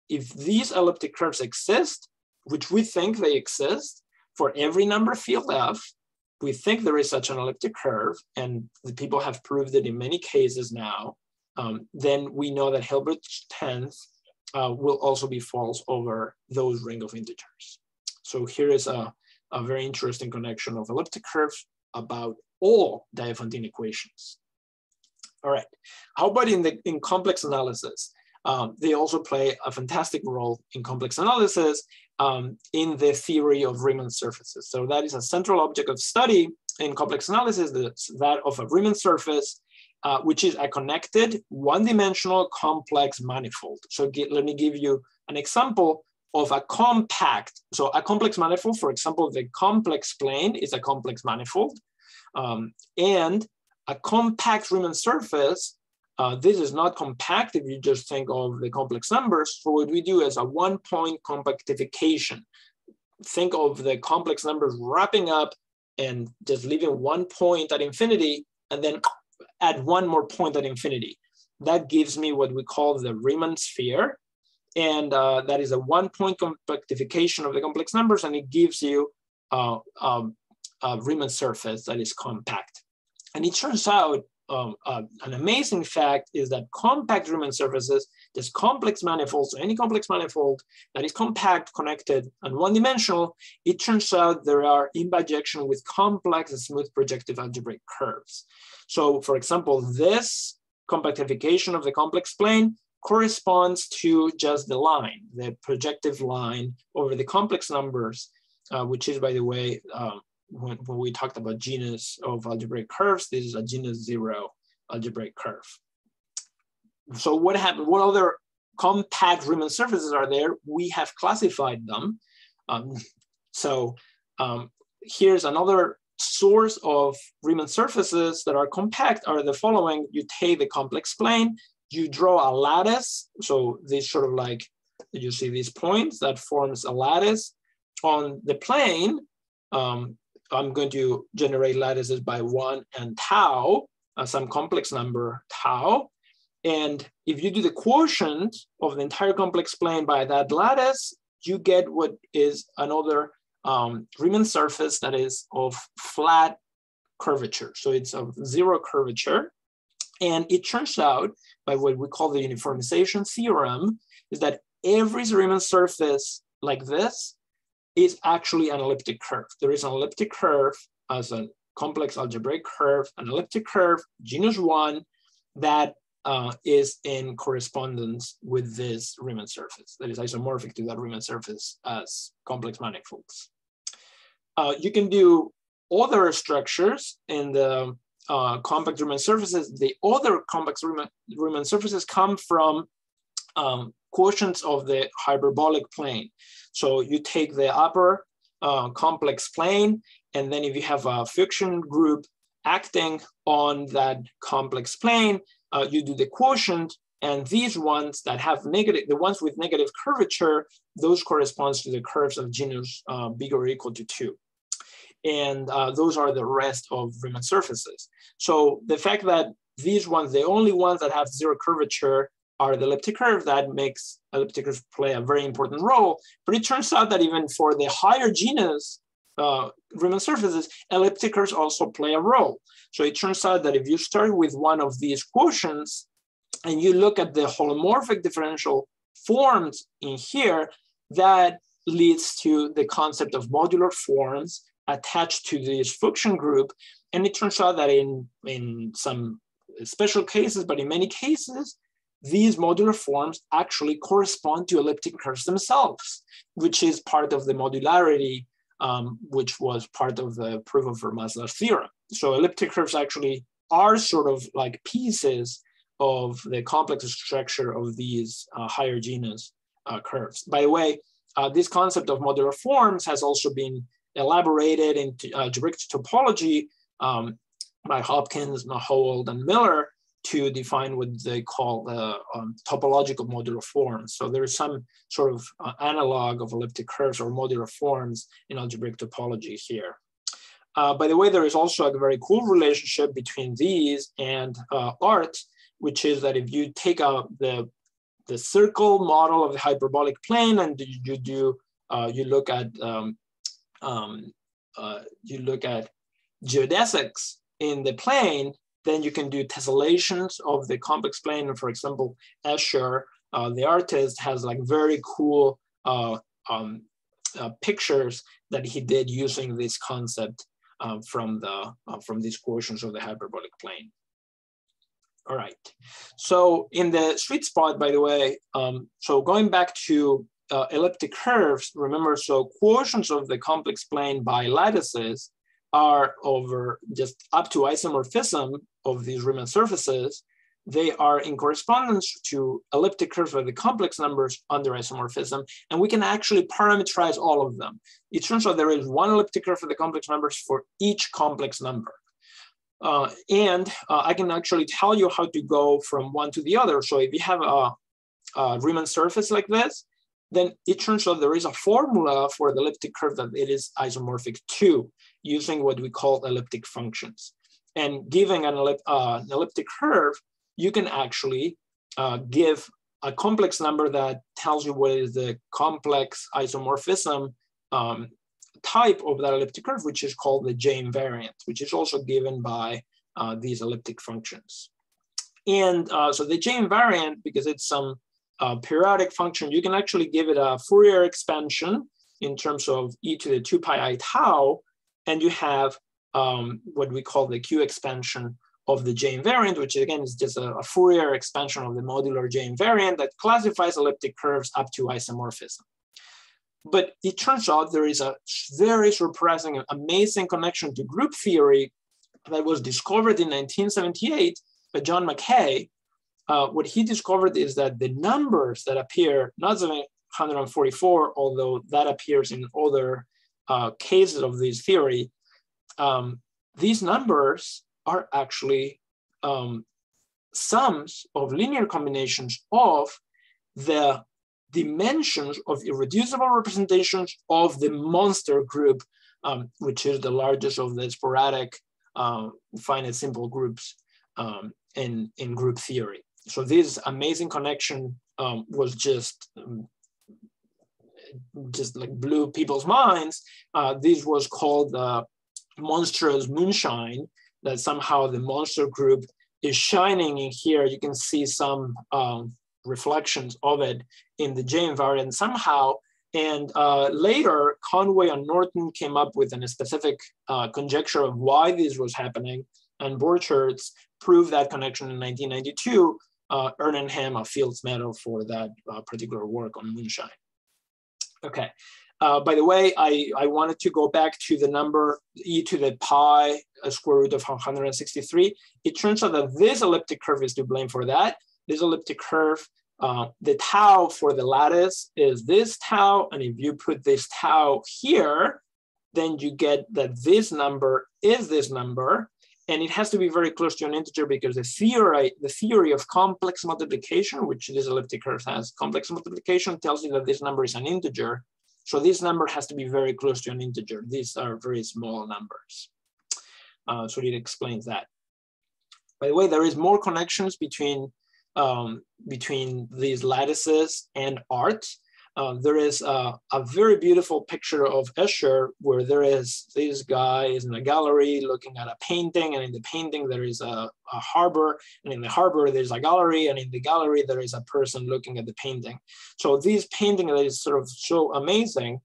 if these elliptic curves exist, which we think they exist for every number field F, we think there is such an elliptic curve, and the people have proved it in many cases now, um, then we know that Hilbert's 10th uh, will also be false over those ring of integers. So here is a, a very interesting connection of elliptic curves about all Diophantine equations. All right, how about in, the, in complex analysis? Um, they also play a fantastic role in complex analysis um, in the theory of Riemann surfaces. So that is a central object of study in complex analysis, that of a Riemann surface, uh, which is a connected one-dimensional complex manifold. So get, let me give you an example of a compact. So a complex manifold, for example, the complex plane is a complex manifold. Um, and a compact Riemann surface, uh, this is not compact if you just think of the complex numbers. So what we do is a one point compactification. Think of the complex numbers wrapping up and just leaving one point at infinity and then add one more point at infinity. That gives me what we call the Riemann sphere. And uh, that is a one point compactification of the complex numbers and it gives you uh, um, a Riemann surface that is compact. And it turns out um, uh, an amazing fact is that compact Riemann surfaces, this complex manifold, so any complex manifold that is compact, connected, and one-dimensional, it turns out there are in bijection with complex and smooth projective algebraic curves. So for example, this compactification of the complex plane corresponds to just the line, the projective line over the complex numbers, uh, which is, by the way, um, when, when we talked about genus of algebraic curves, this is a genus zero algebraic curve. So what happened, what other compact Riemann surfaces are there? We have classified them. Um, so um, here's another source of Riemann surfaces that are compact are the following. You take the complex plane, you draw a lattice. So these sort of like, you see these points that forms a lattice on the plane. Um, I'm going to generate lattices by one and tau, uh, some complex number tau. And if you do the quotient of the entire complex plane by that lattice, you get what is another um, Riemann surface that is of flat curvature. So it's of zero curvature. And it turns out by what we call the uniformization theorem is that every Riemann surface like this is actually an elliptic curve. There is an elliptic curve as a complex algebraic curve, an elliptic curve, genus one, that uh, is in correspondence with this Riemann surface that is isomorphic to that Riemann surface as complex manifolds. Uh, you can do other structures in the uh, compact Riemann surfaces. The other compact Riemann, Riemann surfaces come from um, quotients of the hyperbolic plane. So you take the upper uh, complex plane, and then if you have a Fuchsian group acting on that complex plane, uh, you do the quotient, and these ones that have negative, the ones with negative curvature, those corresponds to the curves of genus uh, bigger or equal to two. And uh, those are the rest of Riemann surfaces. So the fact that these ones, the only ones that have zero curvature are the elliptic curve that makes elliptic curves play a very important role. But it turns out that even for the higher genus uh, Riemann surfaces, elliptic curves also play a role. So it turns out that if you start with one of these quotients and you look at the holomorphic differential forms in here, that leads to the concept of modular forms attached to this Fuchsian group. And it turns out that in, in some special cases, but in many cases, these modular forms actually correspond to elliptic curves themselves, which is part of the modularity, um, which was part of the proof of Fermat's last theorem. So elliptic curves actually are sort of like pieces of the complex structure of these uh, higher genus uh, curves. By the way, uh, this concept of modular forms has also been elaborated in algebraic uh, topology um, by Hopkins, Mahowald, and Miller, to define what they call the um, topological modular forms. So there is some sort of uh, analog of elliptic curves or modular forms in algebraic topology here. Uh, by the way, there is also a very cool relationship between these and uh, art, which is that if you take out the, the circle model of the hyperbolic plane and you do, uh, you look at, um, um, uh, you look at geodesics in the plane, then you can do tessellations of the complex plane. For example, Escher, uh, the artist, has like very cool uh, um, uh, pictures that he did using this concept uh, from the uh, from these quotients of the hyperbolic plane. All right. So in the sweet spot, by the way, um, so going back to uh, elliptic curves, remember, so quotients of the complex plane by lattices are over just up to isomorphism of these Riemann surfaces, they are in correspondence to elliptic curves of the complex numbers under isomorphism, and we can actually parameterize all of them. It turns out there is one elliptic curve for the complex numbers for each complex number. Uh, and uh, I can actually tell you how to go from one to the other. So if you have a, a Riemann surface like this, then it turns out there is a formula for the elliptic curve that it is isomorphic to using what we call elliptic functions. And giving an, ellip uh, an elliptic curve, you can actually uh, give a complex number that tells you what is the complex isomorphism um, type of that elliptic curve, which is called the J invariant, which is also given by uh, these elliptic functions. And uh, so the J invariant, because it's some uh, periodic function, you can actually give it a Fourier expansion in terms of e to the 2 pi i tau, and you have um, what we call the Q expansion of the J invariant, which again is just a, a, Fourier expansion of the modular J invariant that classifies elliptic curves up to isomorphism. But it turns out there is a very surprising, amazing connection to group theory that was discovered in 1978 by John McKay. Uh, what he discovered is that the numbers that appear, not 744, although that appears in other uh, cases of this theory, um, these numbers are actually um, sums of linear combinations of the dimensions of irreducible representations of the monster group, um, which is the largest of the sporadic uh, finite simple groups um, in, in group theory. So this amazing connection um, was just um, just like blew people's minds. Uh, this was called the monstrous moonshine, that somehow the monster group is shining in here. You can see some um, reflections of it in the J invariant somehow. And uh, later, Conway and Norton came up with a specific uh, conjecture of why this was happening. And Borcherds proved that connection in 1992, uh, earning him a Fields Medal for that uh, particular work on moonshine. Okay, uh, by the way, I, I wanted to go back to the number e to the pi square root of 163. It turns out that this elliptic curve is to blame for that. This elliptic curve, uh, the tau for the lattice is this tau. And if you put this tau here, then you get that this number is this number. And it has to be very close to an integer because the theory, the theory of complex multiplication, which this elliptic curve has, complex multiplication tells you that this number is an integer. So this number has to be very close to an integer. These are very small numbers. Uh, so it explains that. By the way, there is more connections between, um, between these lattices and art. Uh, there is a, a, very beautiful picture of Escher where there is this guy is in a gallery looking at a painting, and in the painting there is a, a, harbor, and in the harbor there's a gallery, and in the gallery there is a person looking at the painting. So this painting that is sort of so amazing.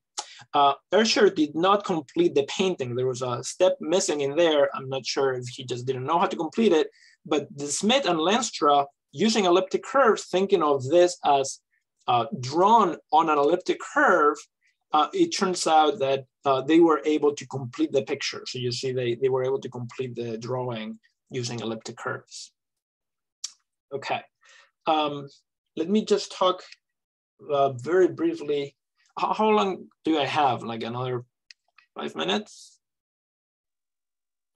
Uh, Escher did not complete the painting. There was a step missing in there. I'm not sure if he just didn't know how to complete it, but de Smit and Lenstra using elliptic curves, thinking of this as uh, drawn on an elliptic curve, uh, it turns out that uh, they were able to complete the picture. So you see they, they were able to complete the drawing using elliptic curves. Okay, um, let me just talk uh, very briefly. How, how long do I have? Like another five minutes?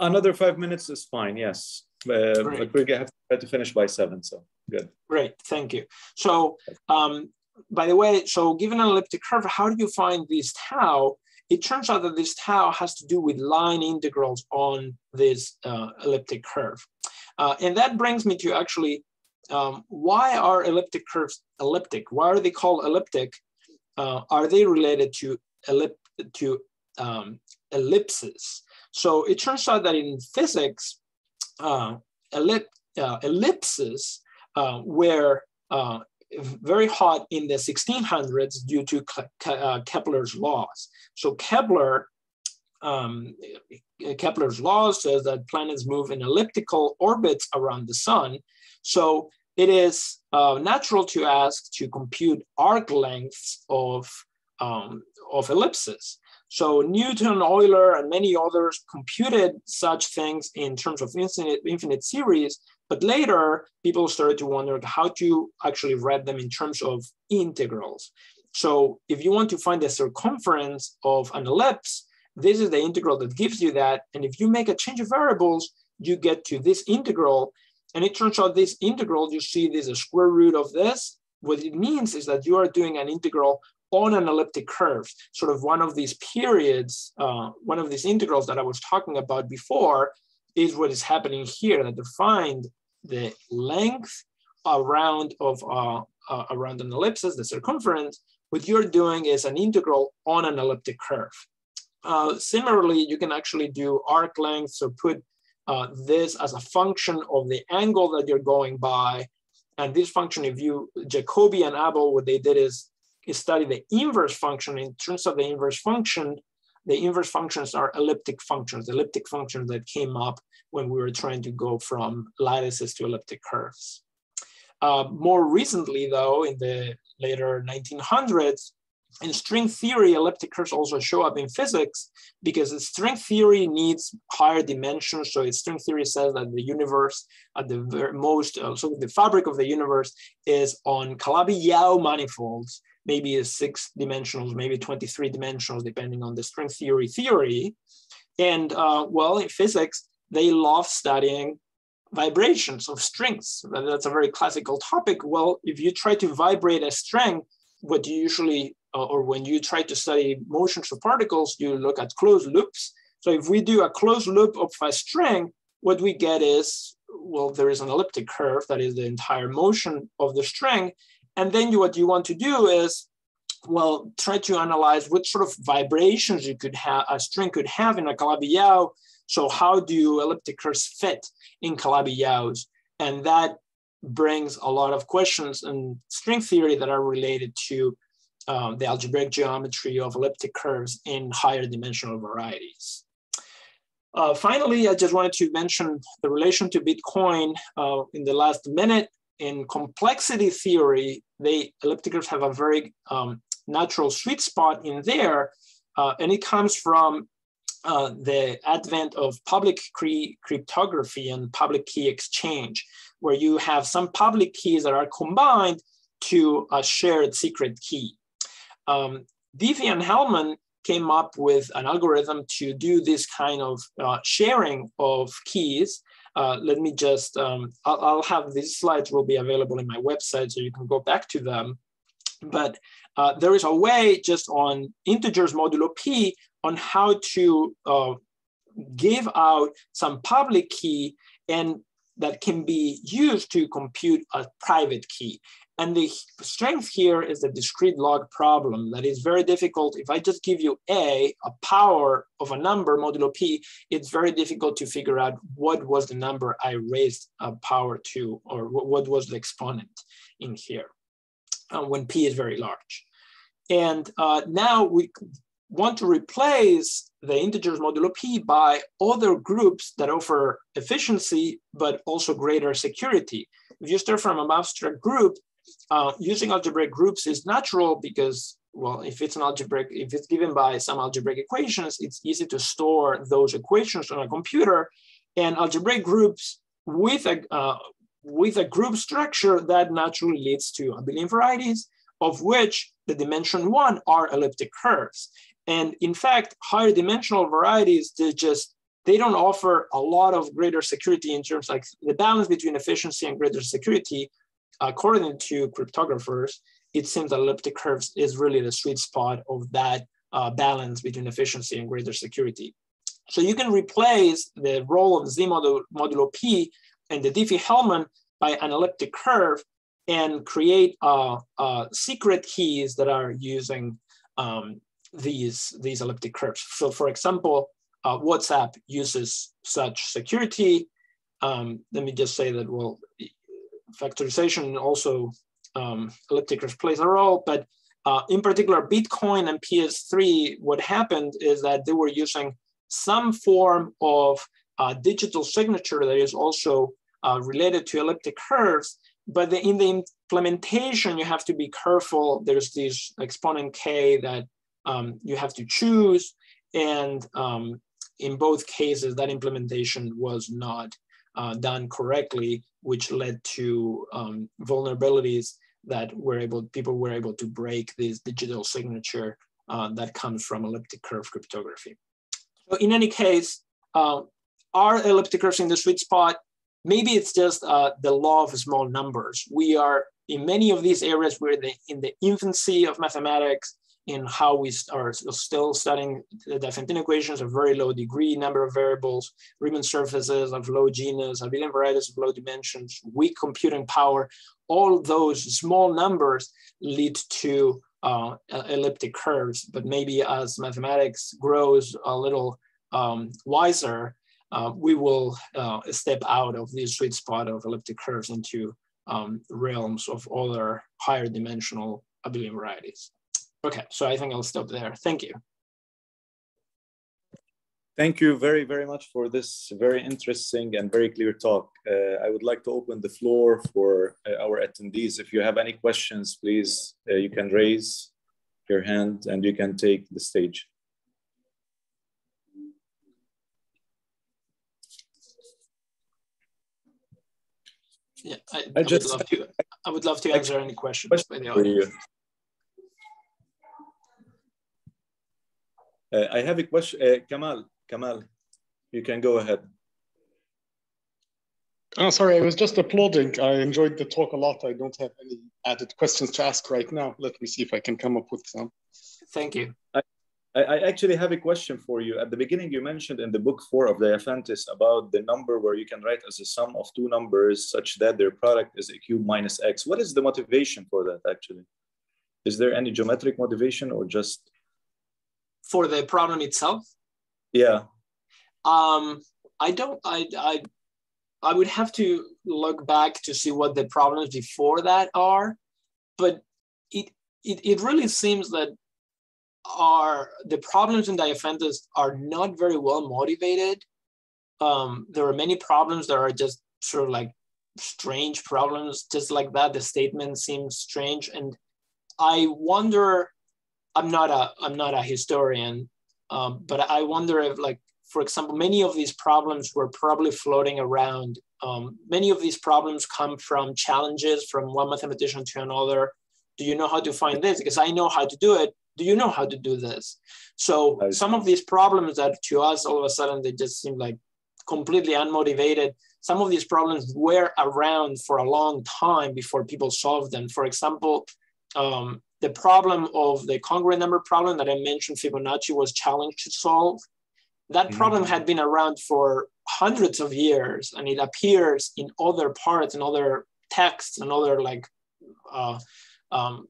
Another five minutes is fine, yes. Uh, but we have to finish by seven, so good. Great, thank you. So um, by the way, so given an elliptic curve, how do you find this tau? it turns out that this tau has to do with line integrals on this uh, elliptic curve. Uh, and that brings me to actually, um, why are elliptic curves elliptic? Why are they called elliptic? Uh, are they related to, ellip to um, ellipses? So it turns out that in physics, uh, ellip uh, ellipses were very hot in the 1600s due to uh, Kepler's laws. So Kepler, um, Kepler's law says that planets move in elliptical orbits around the sun. So it is uh, natural to ask to compute arc lengths of, um, of ellipses. So Newton, Euler, and many others computed such things in terms of infinite, infinite series, but later, people started to wonder how to actually write them in terms of integrals. So if you want to find the circumference of an ellipse, this is the integral that gives you that. And if you make a change of variables, you get to this integral. And it turns out this integral, you see this a square root of this. What it means is that you are doing an integral on an elliptic curve, sort of one of these periods, uh, one of these integrals that I was talking about before is what is happening here that defined the length around of uh, uh, around an ellipsis, the circumference, what you're doing is an integral on an elliptic curve. Uh, similarly, you can actually do arc length, so put uh, this as a function of the angle that you're going by. And this function, if you, Jacobi and Abel, what they did is, is study the inverse function. In terms of the inverse function, the inverse functions are elliptic functions, elliptic functions that came up when we were trying to go from lattices to elliptic curves. Uh, more recently, though, in the later 1900s, in string theory, elliptic curves also show up in physics because string theory needs higher dimensions. So string theory says that the universe at the very most, uh, so the fabric of the universe is on Calabi-Yau manifolds maybe is six dimensionals, maybe 23 dimensionals, depending on the string theory theory. And uh, well, in physics, they love studying vibrations of strings. That's a very classical topic. Well, if you try to vibrate a string, what you usually, uh, or when you try to study motions of particles, you look at closed loops. So if we do a closed loop of a string, what we get is, well, there is an elliptic curve that is the entire motion of the string. And then you, what you want to do is, well, try to analyze what sort of vibrations you could have, a string could have in a Calabi-Yau. So how do elliptic curves fit in Calabi-Yaus? And that brings a lot of questions in string theory that are related to um, the algebraic geometry of elliptic curves in higher dimensional varieties. Uh, finally, I just wanted to mention the relation to Bitcoin uh, in the last minute in complexity theory, they elliptic curves have a very um, natural sweet spot in there, uh, and it comes from uh, the advent of public cryptography and public key exchange, where you have some public keys that are combined to a shared secret key. Um, Diffie and Hellman came up with an algorithm to do this kind of uh, sharing of keys uh, let me just, um, I'll, I'll, have these slides will be available in my website so you can go back to them. But uh, there is a way just on integers modulo p on how to uh, give out some public key and that can be used to compute a private key. And the strength here is the discrete log problem that is very difficult. If I just give you A, a power of a number modulo P, it's very difficult to figure out what was the number I raised a power to, or what was the exponent in here uh, when P is very large. And uh, now we want to replace the integers modulo P by other groups that offer efficiency, but also greater security. If you start from an abstract group, uh, using algebraic groups is natural because, well, if it's an algebraic, if it's given by some algebraic equations, it's easy to store those equations on a computer. And algebraic groups with a, uh, with a group structure that naturally leads to abelian varieties, of which the dimension one are elliptic curves. And in fact, higher dimensional varieties, they just they don't offer a lot of greater security in terms like the balance between efficiency and greater security according to cryptographers, it seems that elliptic curves is really the sweet spot of that uh, balance between efficiency and greater security. So you can replace the role of Z modulo, modulo P and the Diffie-Hellman by an elliptic curve and create uh, uh, secret keys that are using um, these, these elliptic curves. So for example, uh, WhatsApp uses such security. Um, let me just say that, well, factorization also um, elliptic curves plays a role, but uh, in particular, Bitcoin and PS3, what happened is that they were using some form of uh, digital signature that is also uh, related to elliptic curves. But the, in the implementation, you have to be careful. There's this exponent k that um, you have to choose. And um, in both cases, that implementation was not uh, done correctly, which led to um, vulnerabilities that were able, people were able to break this digital signature uh, that comes from elliptic curve cryptography. So in any case, uh, are elliptic curves in the sweet spot? Maybe it's just uh, the law of small numbers. We are in many of these areas, we're the, in the infancy of mathematics in how we are still studying the Diophantine equations of very low degree, number of variables, Riemann surfaces of low genus, abelian varieties of low dimensions, weak computing power. All those small numbers lead to uh, elliptic curves, but maybe as mathematics grows a little um, wiser, uh, we will uh, step out of the sweet spot of elliptic curves into um, realms of other higher dimensional abelian varieties. Okay, so I think I'll stop there. Thank you. Thank you very, very much for this very interesting and very clear talk. Uh, I would like to open the floor for uh, our attendees. If you have any questions, please, uh, you can raise your hand and you can take the stage. Yeah, I, I, I just, would love to. I would love to answer any questions question by the audience. Uh, I have a question. Uh, Kamal, Kamal, you can go ahead. Oh, sorry, I was just applauding. I enjoyed the talk a lot. I don't have any added questions to ask right now. Let me see if I can come up with some. Thank you. I, I actually have a question for you. At the beginning, you mentioned in the book four of Diophantus about the number where you can write as a sum of two numbers such that their product is a cube minus x. What is the motivation for that actually? Is there any geometric motivation or just for the problem itself? Yeah. Um, I don't. I I I would have to look back to see what the problems before that are, but it it, it really seems that are the problems in Diophantus are not very well motivated. Um, there are many problems that are just sort of like strange problems, just like that. The statement seems strange, and I wonder I'm not a I'm not a historian, um, but I wonder if like for example, many of these problems were probably floating around. Um, many of these problems come from challenges from one mathematician to another. Do you know how to find this? Because I know how to do it. Do you know how to do this? So some of these problems that to us all of a sudden they just seem like completely unmotivated. Some of these problems were around for a long time before people solved them. For example, um, the problem of the congruent number problem that I mentioned Fibonacci was challenged to solve. That mm-hmm. problem had been around for hundreds of years and it appears in other parts and other texts and other like uh, um,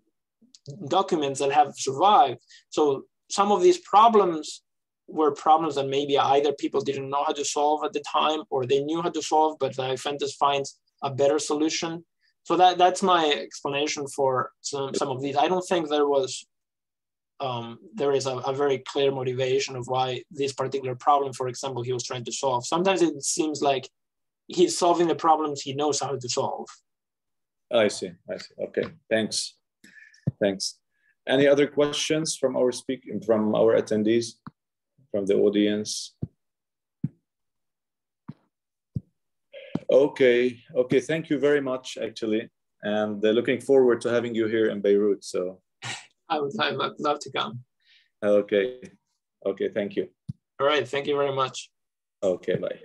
documents that have survived. So some of these problems were problems that maybe either people didn't know how to solve at the time or they knew how to solve, but the Diophantus finds a better solution so that that's my explanation for some, some of these. I don't think there was um, there is a, a, very clear motivation of why this particular problem, for example, he was trying to solve. Sometimes it seems like he's solving the problems he knows how to solve. I see. I see. Okay. Thanks. Thanks. Any other questions from our speak from our attendees, from the audience? Okay, okay. Thank you very much, actually, and uh, looking forward to having you here in Beirut. So, I would I'd love to come. Okay, okay. Thank you. All right. Thank you very much. Okay. Bye.